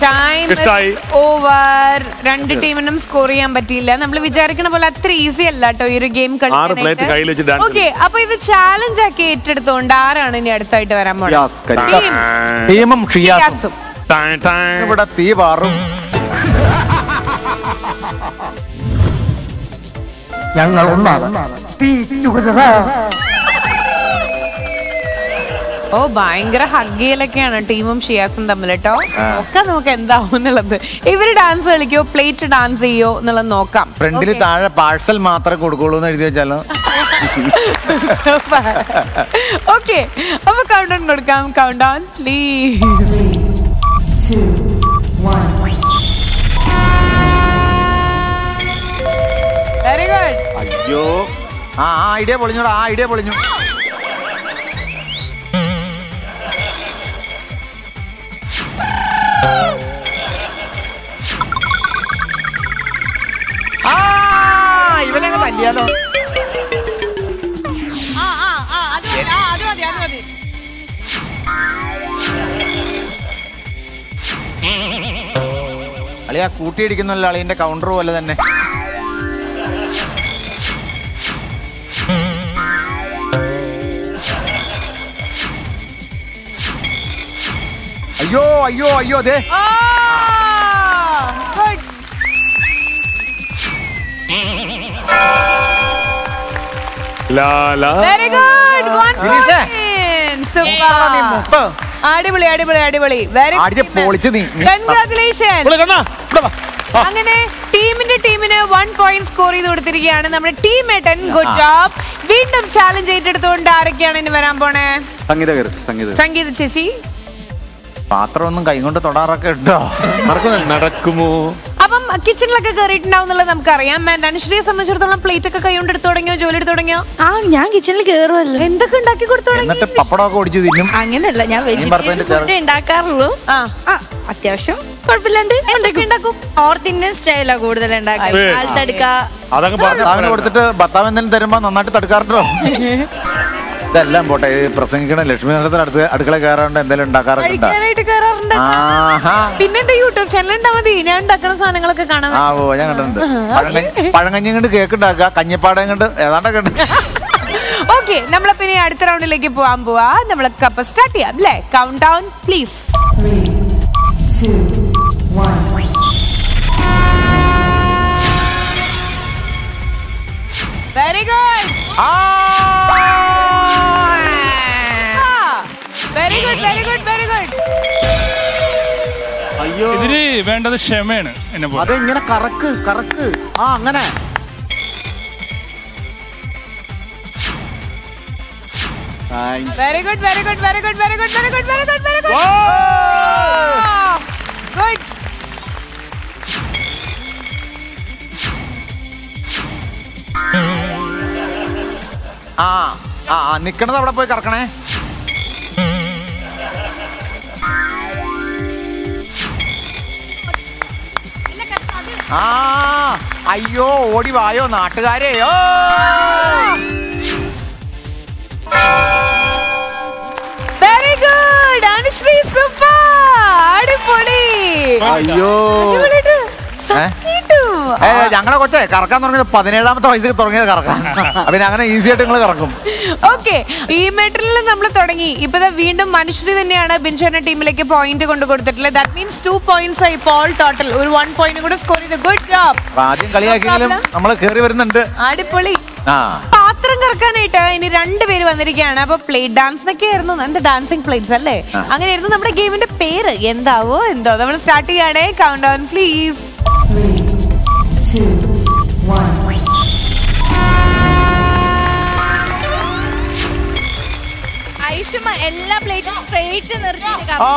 Time ഓവർ രണ്ട് ടീമിനും സ്കോർ ചെയ്യാൻ പറ്റിയില്ല. നമ്മൾ വിചാരിക്കുന്ന പോലെ അത്ര ഈസി അല്ല കേട്ടോ ഈ ഒരു ഗെയിം കളിക്കാൻ ഓക്കെ അപ്പൊ ഇത് ചാലഞ്ച് ആക്കി ഏറ്റെടുത്തോണ്ട് ആരാണ് ഇനി അടുത്തായിട്ട് വരാൻ പോകുന്നത് ഞങ്ങൾ ഒന്നാണ് ടീം. ഇവിടെ തീ പാറും. ഓ ഭയങ്കര ഹഗ്ഗിയിലൊക്കെയാണ് ടീമും ഷിയാസും തമ്മിൽ കേട്ടോ നോക്കാം നമുക്ക് എന്താവും എന്നുള്ളത് ഇവർ ഡാൻസ് കളിക്കോ? പ്ലേറ്റ് ഡാൻസ് ചെയ്യോ എന്നുള്ളത് നോക്കാം. ഫ്രണ്ടിൽ താഴെ പാഴ്സൽ മാത്രമേ കൊടുക്കുള്ളൂ എന്ന് എഴുതി വെച്ചാലോ? ഓക്കെ അപ്പൊ കൗണ്ട് ഡൗൺ കൊടുക്കാം. Count down please very good അയ്യോ. ആ ആ ഐഡിയ പൊളിഞ്ഞോടാ. ആ ഐഡിയ പൊളിഞ്ഞു. ഇവനെ അങ്ങ് തല്ലിയാലോ അളിയാ കൂട്ടിയിടിക്കുന്നല്ലോ അളിയന്റെ കൗണ്ടർ പോലെ തന്നെ. അയ്യോ അയ്യോ അയ്യോ അതെ ലാ. വെരി ഗുഡ് വൺ ദിനേശേ. സൂപ്പർ നീ മുട്ട്. അടിപൊളി അടിപൊളി അടിപൊളി. Very congratulation. അങ്ങനെ ടീമിന്റെ ടീമിന് വൺ പോയിന്റ് സ്കോർ ചെയ്ത് കൊടുത്തിരിക്കുകയാണ്. നമ്മുടെ ടീം ഏട്ടൻ ഗുഡ് ജോബ് വീണ്ടും ചാലഞ്ച് ഏറ്റെടുത്തുകൊണ്ട് ആരൊക്കെയാണ് ഇനി വരാൻ പോണേ? സംഗീതകർ സംഗീത സംഗീത ചേച്ചി. പാത്രം ഒന്നും കൈകൊണ്ട് തൊടാറൊക്കെ ഉണ്ടോ? നടക്കുമോ? അപ്പം കിച്ചണിലൊക്കെ കയറിയിട്ടുണ്ടാവും എന്നുള്ളത് നമുക്കറിയാം. മാം അനുശ്രീയെ സംബന്ധിച്ചിടത്തോളം പ്ലേറ്റ് ഒക്കെ കൈകൊണ്ട് എടുത്തു തുടങ്ങിയോ? ജോലി എടുത്തു തുടങ്ങിയോ? ആ ഞാൻ കിച്ചണിൽ കയറുമല്ലോ എന്തൊക്കെ ഉണ്ടാക്കി കൊടുത്തു എന്നിട്ട് പപ്പടമൊക്കെ ഒടിച്ചു തിന്നും. അങ്ങനെയല്ല ഞാൻ വെജിറ്റേറിയൻ ഉണ്ടാക്കാറുള്ളൂ. ആ. ആ അത്യാവശ്യം കുഴപ്പമില്ലാണ്ട് എന്തൊക്കെ ഉണ്ടാക്കും. നോർത്ത് ഇന്ത്യൻ സ്റ്റൈലാ കൂടുതൽ ഉണ്ടാക്കുക അതങ്ങ് പറഞ്ഞു ഭർത്താവിന് കൊടുത്തിട്ട് ഭർത്താവ് എന്തെങ്കിലും തരുമ്പോ നന്നായിട്ട് തടുക്കാറുണ്ടോ? ഇതെല്ലാം പോട്ടെ. പ്രസംഗിക്കണ ലക്ഷ്മി നടത്തിന് അടുത്ത് അടുക്കള കയറാണ്ട് എന്തെങ്കിലും ഉണ്ടാക്കാറൊക്കെ ഉണ്ടാ? കഴിക്കാനായിട്ട് കയറാറുണ്ട്. ആഹാ. പിന്നെ എന്റെ യൂട്യൂബ് ചാനൽ ഉണ്ടാ മതി. ഞാൻ ഉണ്ടാക്കുന്ന സാധനങ്ങളൊക്കെ കാണാൻ ആ ഓ ഞാൻ കണ്ടിട്ടുണ്ട്. പഴങ്കഞ്ഞി പഴങ്കഞ്ഞി കൊണ്ട് കേക്ക് ഉണ്ടാക്കുക കഞ്ഞിപ്പാടം കൊണ്ട് ഏതാണ്ടൊക്കെ ഉണ്ട്. ഓക്കെ നമ്മളപ്പോ ഇനി അടുത്ത റൗണ്ടിലേക്ക് പോവാൻ പോവാ. നമ്മൾ കപ്പ് സ്റ്റാർട്ട് ചെയ്യാം അല്ലേ? Count down please very good very ഇതിന് വേണ്ടത് ക്ഷമയാണ് എന്നെ പോലെ. അതെങ്ങനെ കറക്ക് കറക്ക്? ആ അങ്ങനെ. Very good very good very good very good very good very good very good good ആ ആ ആ, നിക്കണത് അവിടെ പോയി കറക്കണേ. ആ അയ്യോ ഓടി വായോ നാട്ടുകാരെയോ ഓ! Very good Anushree super. അടിപൊളി. അയ്യോ. ഏ, ഞങ്ങളെ കൊച്ചേ കറക്കാൻ തുടങ്ങിയത് പതിനേഴാമത്തെ വയസ്സിൽ തുടങ്ങിയത് കറക്കാൻ. അപ്പൊ പിന്നെ അങ്ങനെ ഈസി ആയിട്ട് നിങ്ങൾ കറക്കും. ഓക്കെ ഈ മെറ്ററിൽ നമ്മൾ തുടങ്ങി. ഇപ്പൊ വീണ്ടും മനുഷ്യർ തന്നെയാണ് ബിൻഷോന ടീമിലേക്ക് പോയിന്റ് കൊണ്ട് കൊടുത്തിട്ടുള്ളത്. ദാറ്റ് മീൻസ് ടു പോയിന്റ്സ് ആയി ഇപ്പോൾ ടോട്ടൽ ഒരു വൺ പോയിന്റ് കൂടെ സ്കോർ ചെയ്ത്. ഗുഡ് ജോബ് ആദ്യം കളിയാക്കിയെങ്കിലും നമ്മൾ കയറി വരുന്നുണ്ട്. അടിപൊളി. പാത്രം കറക്കാനായിട്ട് ഇനി രണ്ടുപേര് വന്നിരിക്കുകയാണ്. അപ്പൊ പ്ലേറ്റ് ഡാൻസ് എന്നൊക്കെ ആയിരുന്നു. എന്താ ഡാൻസിങ് പ്ലേറ്റ്സ് അല്ലേ? അങ്ങനെയായിരുന്നു നമ്മുടെ ഗെയിമിന്റെ പേര്. എന്താവോ എന്തോ. നമ്മൾ സ്റ്റാർട്ട് ചെയ്യാണേ. കൗണ്ട് ഡൗൺ പ്ലീസ് ഐഷുമ എല്ലാ പ്ലേറ്റും സ്ട്രെയിറ്റ് നിർത്തിയിട്ട് ആ!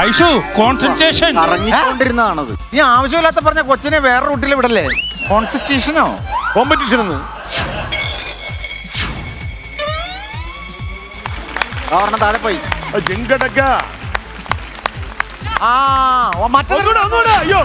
ഐഷു കോൺസെൻട്രേഷൻ കറങ്ങിക്കൊണ്ടിരുന്നതാണത്. നീ ആവശ്യമില്ലാത്ത പറഞ്ഞ കൊച്ചിനെ വേറെ റൂട്ടിൽ വിടല്ലേ? കോൺസ്റ്റിറ്റ്യൂഷനോ കോമ്പറ്റീഷൻ എന്ന് താഴെ പോയി. ജങ്കടക്ക ആ ഓ മറ്റേ ഒന്നുകൂടെ ഒന്നുകൂടെ അയ്യോ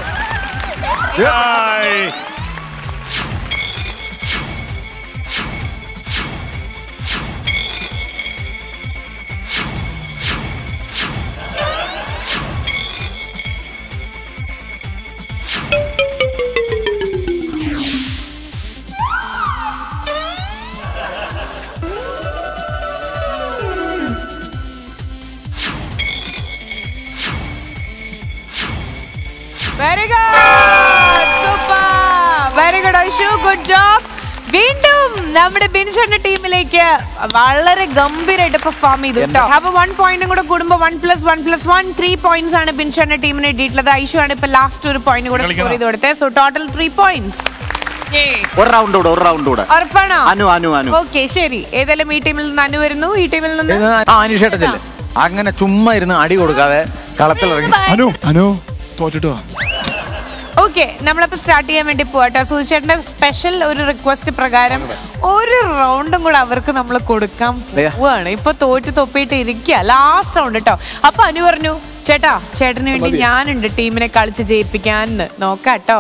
very good super very good Aishu good job വീണ്ടും നമ്മുടെ ബിൻഷന്റെ ടീമിലേക്ക് വളരെ ഗംഭീരമായിട്ട് പെർഫോം ചെയ്തു കേട്ടോ. അപ്പൊ വൺ പോയിന്റും കൂടെ കൂടുമ്പോൾ one plus one plus one three points ആണ് ബിൻഷന്റെ ടീമിന് കിട്ടിയിട്ടുള്ളത്. ഐഷു ആണ് ഇപ്പൊ ലാസ്റ്റ് ഒരു പോയിന്റ് കൂടെ സ്കോർ ചെയ്ത് കൊടുത്തത് സോ ടോട്ടൽ ത്രീ പോയിന്റ്സ് ഒരു റൗണ്ട് കൂടെ ഒരു റൗണ്ട് കൂടെ. ഉറപ്പാണോ? അനു അനു അനു. ഓക്കെ ശരി. ഏതായാലും ഈ ടീമിൽ നിന്ന് അനു വരുന്നു. ഈ ടീമിൽ നിന്ന് ചെല്ല്. അങ്ങനെ ചുമ്മാ ഇരുന്ന് അടി കൊടുക്കാതെ കളത്തിലിറങ്ങി. അനു അനു. തോറ്റിട്ട്? ഓക്കെ നമ്മളപ്പോ സ്റ്റാർട്ട് ചെയ്യാൻ വേണ്ടി പോവാട്ടോ സൂചിച്ചേട്ടന്റെ സ്പെഷ്യൽ ഒരു റിക്വസ്റ്റ് പ്രകാരം ഒരു റൗണ്ടും കൂടെ അവർക്ക് നമ്മൾ കൊടുക്കാൻ പോവാണ്. ഇപ്പൊ തോറ്റ് തൊപ്പിയിട്ട് ഇരിക്കുക ലാസ്റ്റ് റൗണ്ട് കേട്ടോ അപ്പൊ അനു പറഞ്ഞു ചേട്ടാ ചേട്ടന് വേണ്ടി ഞാനുണ്ട് ടീമിനെ കളിച്ച് ജയിപ്പിക്കാൻ നോക്കാട്ടോ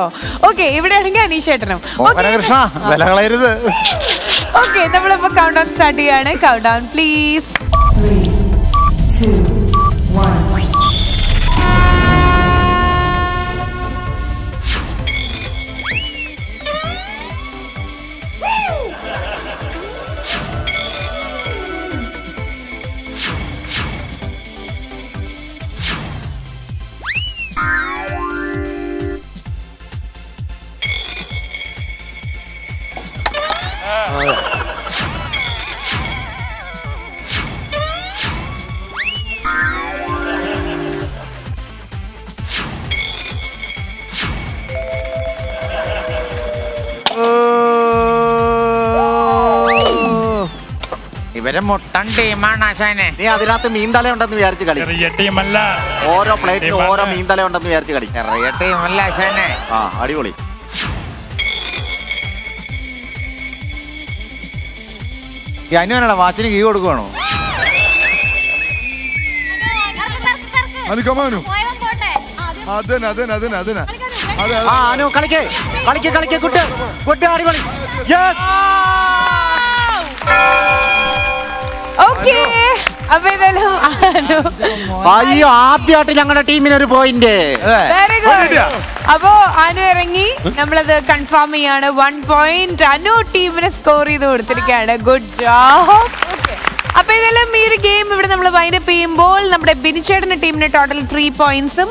ഓക്കെ ഇവിടെ ആണെങ്കിൽ അനീഷ് ചേട്ടനും കൃഷ്ണ വില കളയരുത്. ഓക്കെ നമ്മളിപ്പോ കൗണ്ട് ഡൗൺ സ്റ്റാർട്ട് ചെയ്യാണ് കൗണ്ട് ഡൗൺ പ്ലീസ് മുട്ടൻ ടീമാണ് നീ അതിനകത്ത് മീൻതല ഉണ്ടെന്ന് വിചാരിച്ച് കളി. ചെറിയ ടീമല്ല. ഓരോ പ്ലേറ്റിൽ. ഓരോ മീൻതല ഉണ്ടെന്ന് വിചാരിച്ച് കളി. ചെറിയ ടീമല്ല ആശാനെ ആ അടിപൊളി. അനുവനാണ് വാച്ചിന് കീ കൊടുക്കുവാണോ? അതെ അതെ അതന്നെ അതന്നെ അതന്നെ അതന്നെ. അതെ ആ അനു കളിക്കേ. കളിക്കേ കളിക്കേ കുട്ടി. കുട്ടി അടിപൊളി. അപ്പൊ ഏതായാലും അനു അയ്യോ ആദ്യമായിട്ട് ഞങ്ങളുടെ ടീമിന് ഒരു പോയിന്റ് വെരി ഗുഡ് അപ്പോ അനു ഇറങ്ങി. നമ്മളത് കൺഫേം ചെയ്യാണ്. വൺ പോയിന്റ് അനു ടീമിന് സ്കോർ ചെയ്ത് കൊടുത്തിരിക്കുകയാണ്. ഗുഡ് ജോബ് അപ്പൊ ഇതെല്ലാം ഈ ഒരു ഗെയിം ഇവിടെ നമ്മൾ വൈൻഡപ്പ് ചെയ്യുമ്പോൾ നമ്മുടെ ബിനിച്ചേട്ടന്റെ ടീമിന് ടോട്ടൽ ത്രീ പോയിന്റ്സും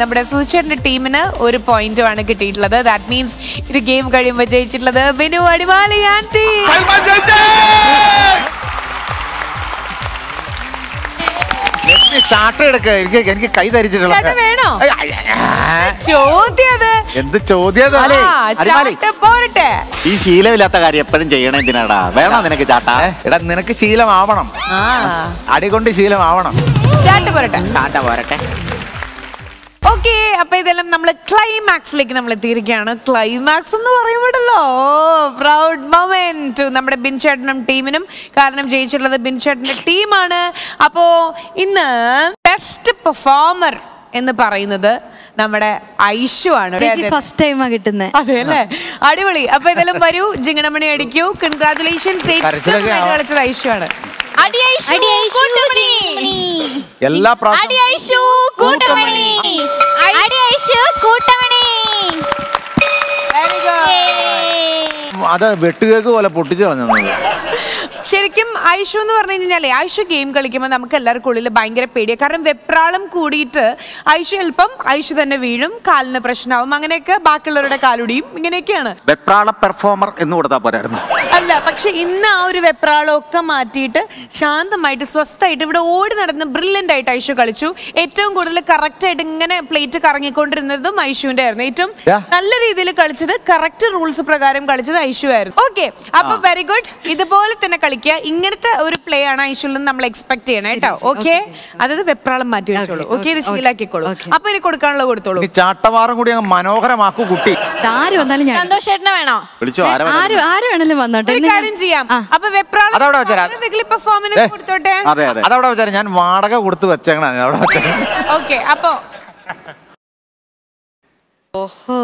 നമ്മുടെ സുചേട്ടന്റെ ടീമിന് ഒരു പോയിന്റും ആണ് കിട്ടിയിട്ടുള്ളത്. ദാറ്റ് മീൻസ് ഒരു ഗെയിം കഴിയുമ്പോൾ ജയിച്ചിട്ടുള്ളത് ബിനു അടിമാലി ആന്റി ചാട്ടം എടുക്ക. എനിക്ക് എനിക്ക് കൈ ധരിച്ചിട്ടുള്ള എന്ത് ചോദ്യം ആ, ചാട്ടം പോരട്ടെ. ഈ ശീലമില്ലാത്ത കാര്യം എപ്പോഴും ചെയ്യണേ എന്തിനാടാ? വേണോ നിനക്ക് ചാട്ട? എടാ നിനക്ക് ശീലമാവണം. അടികൊണ്ട് അടി കൊണ്ട് ശീലമാവണം. ചാട്ട പോരട്ടെ. ചാട്ട പോരട്ടെ. ഓക്കെ അപ്പൊ ഇതെല്ലാം നമ്മൾ ക്ലൈമാക്സിലേക്ക് നമ്മൾ എത്തിയിരിക്കുകയാണ്. ക്ലൈമാക്സ് എന്ന് പറയുമ്പോഴല്ലോ പ്രൗഡ് മൊമെന്റ് നമ്മുടെ ബിൻചേട്ടനും ടീമിനും കാരണം ജയിച്ചിട്ടുള്ളത് ബിൻചേട്ടന്റെ ടീമാണ്. അപ്പോ ഇന്ന് ബെസ്റ്റ് പെർഫോമർ എന്ന് പറയുന്നത് നമ്മുടെ ഐഷു ആണ്. ഫസ്റ്റ് ടൈമാ കിട്ടുന്നേ. അതെ അല്ലേ? അടിപൊളി. അപ്പൊ ഇതെല്ലാം വരൂ. ജിങ്ങണമണി അടിക്കൂ. ആവും. കളിച്ചത് ഐഷു ആണ്. അടി ഐഷു, കൂട്ടുമണി. എല്ലാ അടി പ്രാവശ്യം ഐഷു, കൂട്ടുമണി. അടി ഐഷു, കൂട്ടുമണി. അത് വെട്ടുകേക്ക് പോലെ പൊട്ടിച്ചു കളഞ്ഞു. ശരിക്കും ഐഷു എന്ന് പറഞ്ഞു കഴിഞ്ഞാലേ ഐഷു ഗെയിം കളിക്കുമ്പോൾ നമുക്ക് എല്ലാവർക്കും ഉള്ളിൽ ഭയങ്കര പേടിയാണ് കാരണം വെപ്രാളം കൂടിയിട്ട് ഐഷു ചിലപ്പം ഐഷു തന്നെ വീഴും കാലിന് പ്രശ്നമാവും അങ്ങനെയൊക്കെ ബാക്കിയുള്ളവരുടെ കാലുടിയും. ഇങ്ങനെയൊക്കെയാണ്. വെപ്രാള പെർഫോമർ എന്ന് കൊടുത്താൽ പോരായിരുന്നു. അല്ല പക്ഷെ ഇന്ന് ആ ഒരു വെപ്രാളം ഒക്കെ മാറ്റിയിട്ട് ശാന്തമായിട്ട് സ്വസ്ഥമായിട്ട് ഇവിടെ ഓടി നടന്ന് ബ്രില്യന്റ് ആയിട്ട് ഐഷു കളിച്ചു. ഏറ്റവും കൂടുതൽ കറക്റ്റ് ആയിട്ട് ഇങ്ങനെ പ്ലേറ്റ് കറങ്ങിക്കൊണ്ടിരുന്നതും ഐഷുവിന്റെ ആയിരുന്നു. ഏറ്റവും നല്ല രീതിയിൽ കളിച്ചത് കറക്റ്റ് റൂൾസ് പ്രകാരം കളിച്ചത് ഐഷു ആയിരുന്നു. ഓക്കെ അപ്പൊ വെരി ഗുഡ് ഇതുപോലെ തന്നെ കളിക്കുക. ഇങ്ങനത്തെ ഒരു പ്ലേ ആണ് ഐഷുവിൽ നിന്ന് നമ്മൾ എക്സ്പെക്ട് ചെയ്യണം കേട്ടോ. ഓക്കെ അതായത് വെപ്രാളം മാറ്റി വെച്ചോളൂ. ഓക്കെ ഇത് ശീലാക്കിക്കോളൂ. അപ്പൊ ഇനി കൊടുക്കാനുള്ള കൊടുത്തോളൂ. ചാട്ടവാറും കൂടി അങ്ങ് മനോഹരമാക്കൂ കുട്ടി. ആര് വന്നാലും ഞാൻ സന്തോഷേട്ടനെ വേണോ? വിളിച്ചോ? ആര് ആര് വേണേലും വന്നോട്ടെ. ഒരു കാര്യം ചെയ്യാം. അപ്പൊ വെപ്രാളം അതവിടെ. വെഗിലി പെർഫോമൻസ് കൊടുത്തോട്ടെ? അതെ അതെ. അതവിടെ വെച്ചാൽ ഞാൻ വാടക കൊടുത്ത് വെച്ചേക്കണ അവിടെ വെച്ചേക്കണ. ഓക്കെ അപ്പൊ ഓഹോ.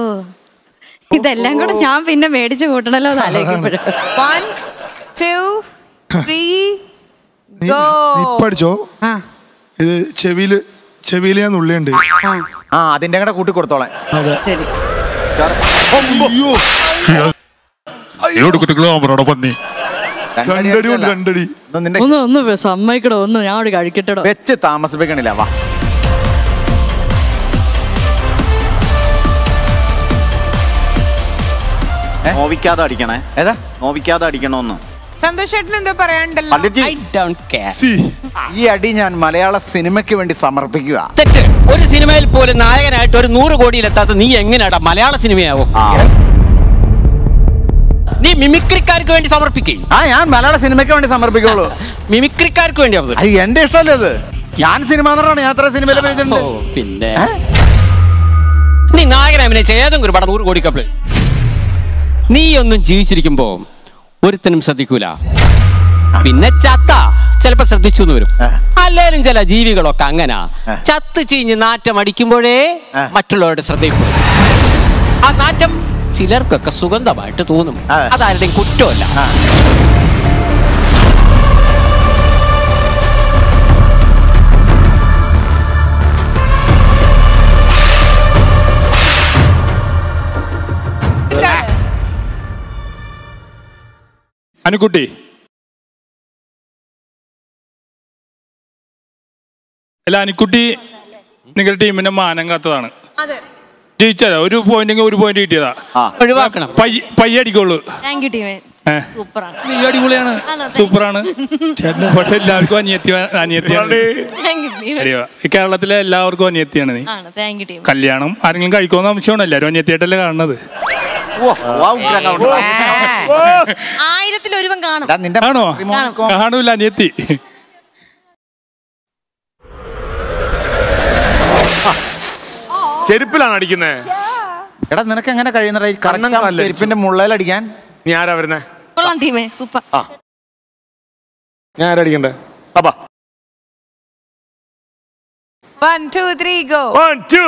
ഇതെല്ലാം കൂടെ ഞാൻ പിന്നെ മേടിച്ചു കൂട്ടണല്ലോ എന്ന് ആലോചിക്കുമ്പോഴും. വൺ ടു പഠിച്ചോ? ആ. ഇത് ചെവിയിൽ ചെവിയിൽ ഞാൻ നുള്ളിയുണ്ട് ആ. ആ അതിന്റെ കൂടെ കൂട്ടി കൊടുത്തോളാം. അതെ. ഒന്ന് ഒന്ന് സമ്മതിക്കടോ ഒന്ന് ഞാൻ അവിടെ വെച്ച് താമസിപ്പിക്കണില്ല വാ. നോവിക്കാതെ അടിക്കണേ. ഏതാ? നോവിക്കാതെ അടിക്കണമെന്ന് ഈ അടി ഞാൻ മലയാള സിനിമയ്ക്ക് വേണ്ടി സമർപ്പിക്കുക. തെറ്റ്. ഒരു സിനിമയിൽ പോലും നായകനായിട്ട് ഒരു നൂറ് കോടിയിലെത്താത്ത നീ എങ്ങനെയാടാ മലയാള സിനിമയാവും? നീ മിമിക്രിക്കാർക്ക് വേണ്ടി സമർപ്പിക്കേ. ആ ഞാൻ മലയാള സിനിമയ്ക്ക് വേണ്ടി സമർപ്പിക്കുള്ളൂ. മിമിക്രിക്കാർക്ക് വേണ്ടി അത് എന്റെ ഇഷ്ടമല്ലേ അത്? ഞാൻ സിനിമ നടനാണ് ഞാൻ അത്ര സിനിമയിൽ ഓ, പിന്നെ. നീ നായകനെ അഭിനയിച്ച ഏതെങ്കിലും ഒരു പടം നൂറ് കോടി കപ്പിൾ നീ ഒന്നും ജീവിച്ചിരിക്കുമ്പോ ഒരുത്തനും ശ്രദ്ധിക്കൂല. പിന്നെ ചത്ത ചിലപ്പോ ശ്രദ്ധിച്ചു എന്ന് വരും. അല്ലേലും ചില ജീവികളൊക്കെ അങ്ങനാ. ചത്ത് ചീഞ്ഞ് നാറ്റം അടിക്കുമ്പോഴേ മറ്റുള്ളവരുടെ ശ്രദ്ധയിൽപ്പെടും ആ നാറ്റം ചിലർക്കൊക്കെ സുഗന്ധമായിട്ട് തോന്നും. അതാരുടെയും കുറ്റമല്ല. അനുക്കുട്ടി അല്ല അനുക്കുട്ടി നിങ്ങളുടെ ടീമിന്റെ മാനം കാത്തതാണ്. അതെ. ജയിച്ചാലോ? ഒരു പോയിന്റ് ഒരു പോയിന്റ് കിട്ടിയതാ. ഒഴിവാക്കണം. പയ്യടിക്കുള്ളൂ താങ്ക് യു ടീമേ. സൂപ്പറാണ്. നീ അടിപൊളിയാണ്. സൂപ്പറാണ്. ചേട്ടന് പക്ഷെ എല്ലാവർക്കും അനിയത്തി അനിയത്തിയാണ്. കേരളത്തിലെ എല്ലാവർക്കും അനിയത്തിയാണ് നീ. കല്യാണം ആരെങ്കിലും കഴിക്കുമെന്ന് അംശമാണ് എല്ലാവരും അനിയത്തിയായിട്ടല്ലേ കാണുന്നത്? ആയിരത്തിൽ ഒരുവൻ കാണും. നിന്റെ ആണോ? കാണൂല അനിയത്തി. ചെരുപ്പിലാണ് അടിക്കുന്നത് എടാ നിനക്ക് എങ്ങനെ കഴിയുന്ന ഈ കാലിൽ ചെരുപ്പിന്റെ മുള്ളയിലടിക്കാൻ നീ ആരാ വരുന്നേ? കൊള്ളാം ടീമേ സൂപ്പർ. ആ. ഞാൻ ആരടിക്കണ്ടേ അടിക്കണ്ടേ? അപ്പാ. One two three go one two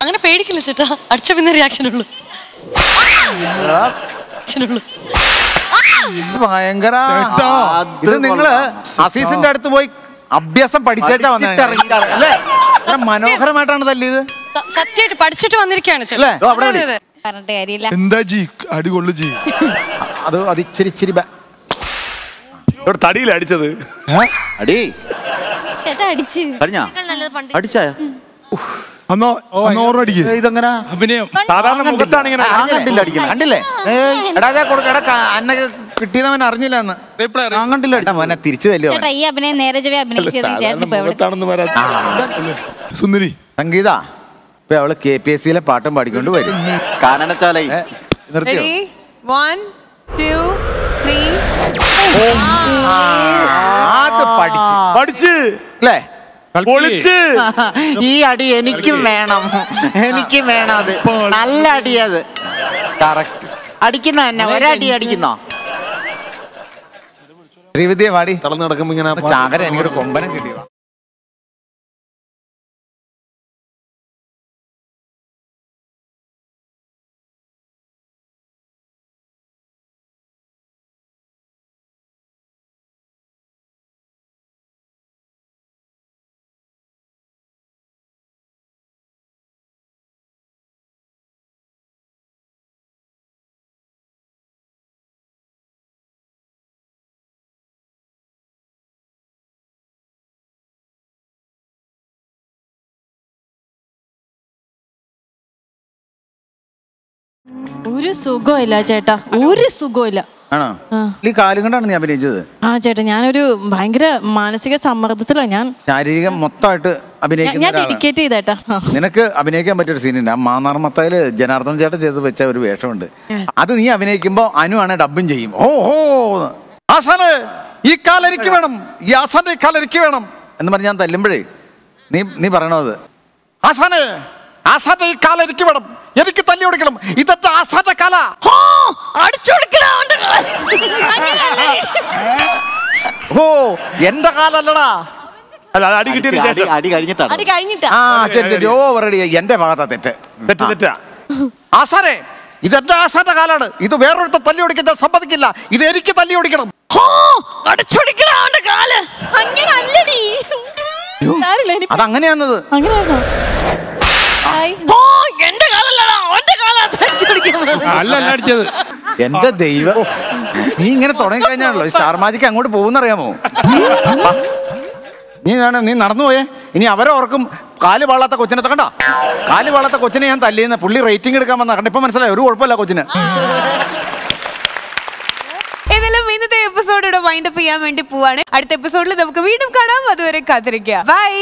അങ്ങനെ പേടിക്കില്ല ചേട്ടാ. അടിച്ച പിന്നെ റിയാക്ഷൻ ഉള്ളൂ. ഭയങ്കര ചേട്ടാ. ഇത് നിങ്ങൾ അസീസിന്റെ അടുത്ത് പോയി അഭ്യാസം പഠിച്ചേച്ചാ വന്നേ. മനോഹരമായിട്ടാണ് തല്ലിയത്. സത്യമായിട്ട് പഠിച്ചിട്ട് വന്നിരിക്കുകയാണ് വിളി. പറഞ്ഞിട്ട് കാര്യമില്ല. എന്താ ജി? അടി കൊള്ളു ജി. അത് അത് ഇച്ചിരി ഇച്ചിരി ഇവിടെ തടിയിൽ അടിച്ചത്. അടി. ഇതെങ്ങനെ? അഭിനയം. സാധാരണ മുഖത്താണ് ഇങ്ങനെ കണ്ടില്ല അടിക്കുന്നത് കണ്ടില്ലേ? എടാ കൊടുക്ക. അന്നെ കിട്ടിയതവൻ അറിഞ്ഞില്ല എന്ന് കണ്ടില്ല തിരിച്ചു തല്ലി സുന്ദരി. സംഗീത? ഇപ്പൊ അവൾ കെ പി എസ് സിയിലെ പാട്ടും പാടിക്കൊണ്ട് വരും. നിർത്തിയോ? ത്രീ അത് പഠിച്ചു. പഠിച്ച്. അല്ലേ കളിക്ക്. പൊളിച്ച്. ഈ അടി എനിക്കും വേണം. എനിക്കും വേണം അത്. നല്ല അടിയത് കറക്റ്റ് അടിക്കുന്ന തന്നെ. ഒരടി അടിക്കുന്നോ? ശ്രീവിദ്യ പാടി തളർന്നു കിടക്കുമ്പോ ഇങ്ങനെ ചാകര എനിക്കൊരു കൊമ്പനം കിട്ടിയോ ഒരു സുഖമില്ല ചേട്ടാ. ഒരു സുഖമില്ല ആണോ? ഈ കാലും കൊണ്ടാണ് നീ അഭിനയിച്ചത്. ആ ചേട്ടാ ഞാനൊരു ഭയങ്കര മാനസിക സമ്മർദ്ദത്തിലാണ്. ഞാൻ ശാരീരികം മൊത്തമായിട്ട് ഞാൻ- ഡെഡിക്കേറ്റ് ചെയ്തേട്ടാ. നിനക്ക് അഭിനയിക്കാൻ പറ്റിയൊരു സീനുണ്ട്. ആ മാന്നാർമത്തയിൽ ജനാർദ്ദൻ ചേട്ടൻ ചെയ്ത് വെച്ച ഒരു വേഷമുണ്ട്. അത് നീ അഭിനയിക്കുമ്പോ അനു ആണ് ഡബും ചെയ്യും. ഓഹോ ഹോ. ആസാന് ഈ കാലം എനിക്ക് വേണം. ഈ ആസാന്റെ ഈ കാലം എനിക്ക് വേണം എന്ന് പറഞ്ഞ് ഞാൻ തല്ലുമ്പോഴേ നീ നീ പറയണത്. ആസാന് ആസാന്റെ ഈ കാല എനിക്ക് വേണം. എനിക്ക് തല്ലി കൊടുക്കണം. ഇതെന്റെ ആസാദ കല. ഓ എന്റെ കാലല്ലടാ. അല്ല അടി അടി കഴിഞ്ഞിട്ടാണ്. ആ ശരി ശരി. ഓ റെഡി. എന്റെ ഭാഗത്താ തെറ്റ്. തെറ്റ് തെറ്റാ. ആസാനെ ഇതെന്റെ ആസാന്റെ കാലാണ്? ഇത് വേറൊരുത്ത തല്ലി ഓടിക്കാൻ സമ്മതിക്കില്ല. ഇത് എനിക്ക് തല്ലി ഓടിക്കണം. അതങ്ങനെയാന്നത്. അങ്ങനെയാണോ? അവന്റെ അല്ല അല്ല അടിച്ചത്. എന്റെ ദൈവം. നീ ഇങ്ങനെ തുടങ്ങി കഴിഞ്ഞാണല്ലോ. ഈ സ്റ്റാർ മാജിക്ക് അങ്ങോട്ട് പോകുന്നറിയാമോ? അറിയാമോ നീ ഞാൻ നീ നടന്നു പോയേ. ഇനി അവരെ ഓർക്കും കാൽ വാളാത്ത കൊച്ചിനെ. കണ്ട? കാൽ വാളാത്ത കൊച്ചിനെ ഞാൻ തല്ലിയെന്ന് പുള്ളി റേറ്റിംഗ് എടുക്കാൻ വന്ന. കണ്ട? ഇപ്പൊ മനസ്സിലായി? ഒരു കുഴപ്പമില്ല കൊച്ചിന്. ഏതായാലും ഇന്നത്തെ എപ്പിസോഡ് ഇവിടെ വൈൻഡപ്പ് ചെയ്യാൻ വേണ്ടി പോവാണ്. അടുത്ത എപ്പിസോഡിൽ നമുക്ക് വീണ്ടും കാണാം. അതുവരെ കാത്തിരിക്കുക. ബൈ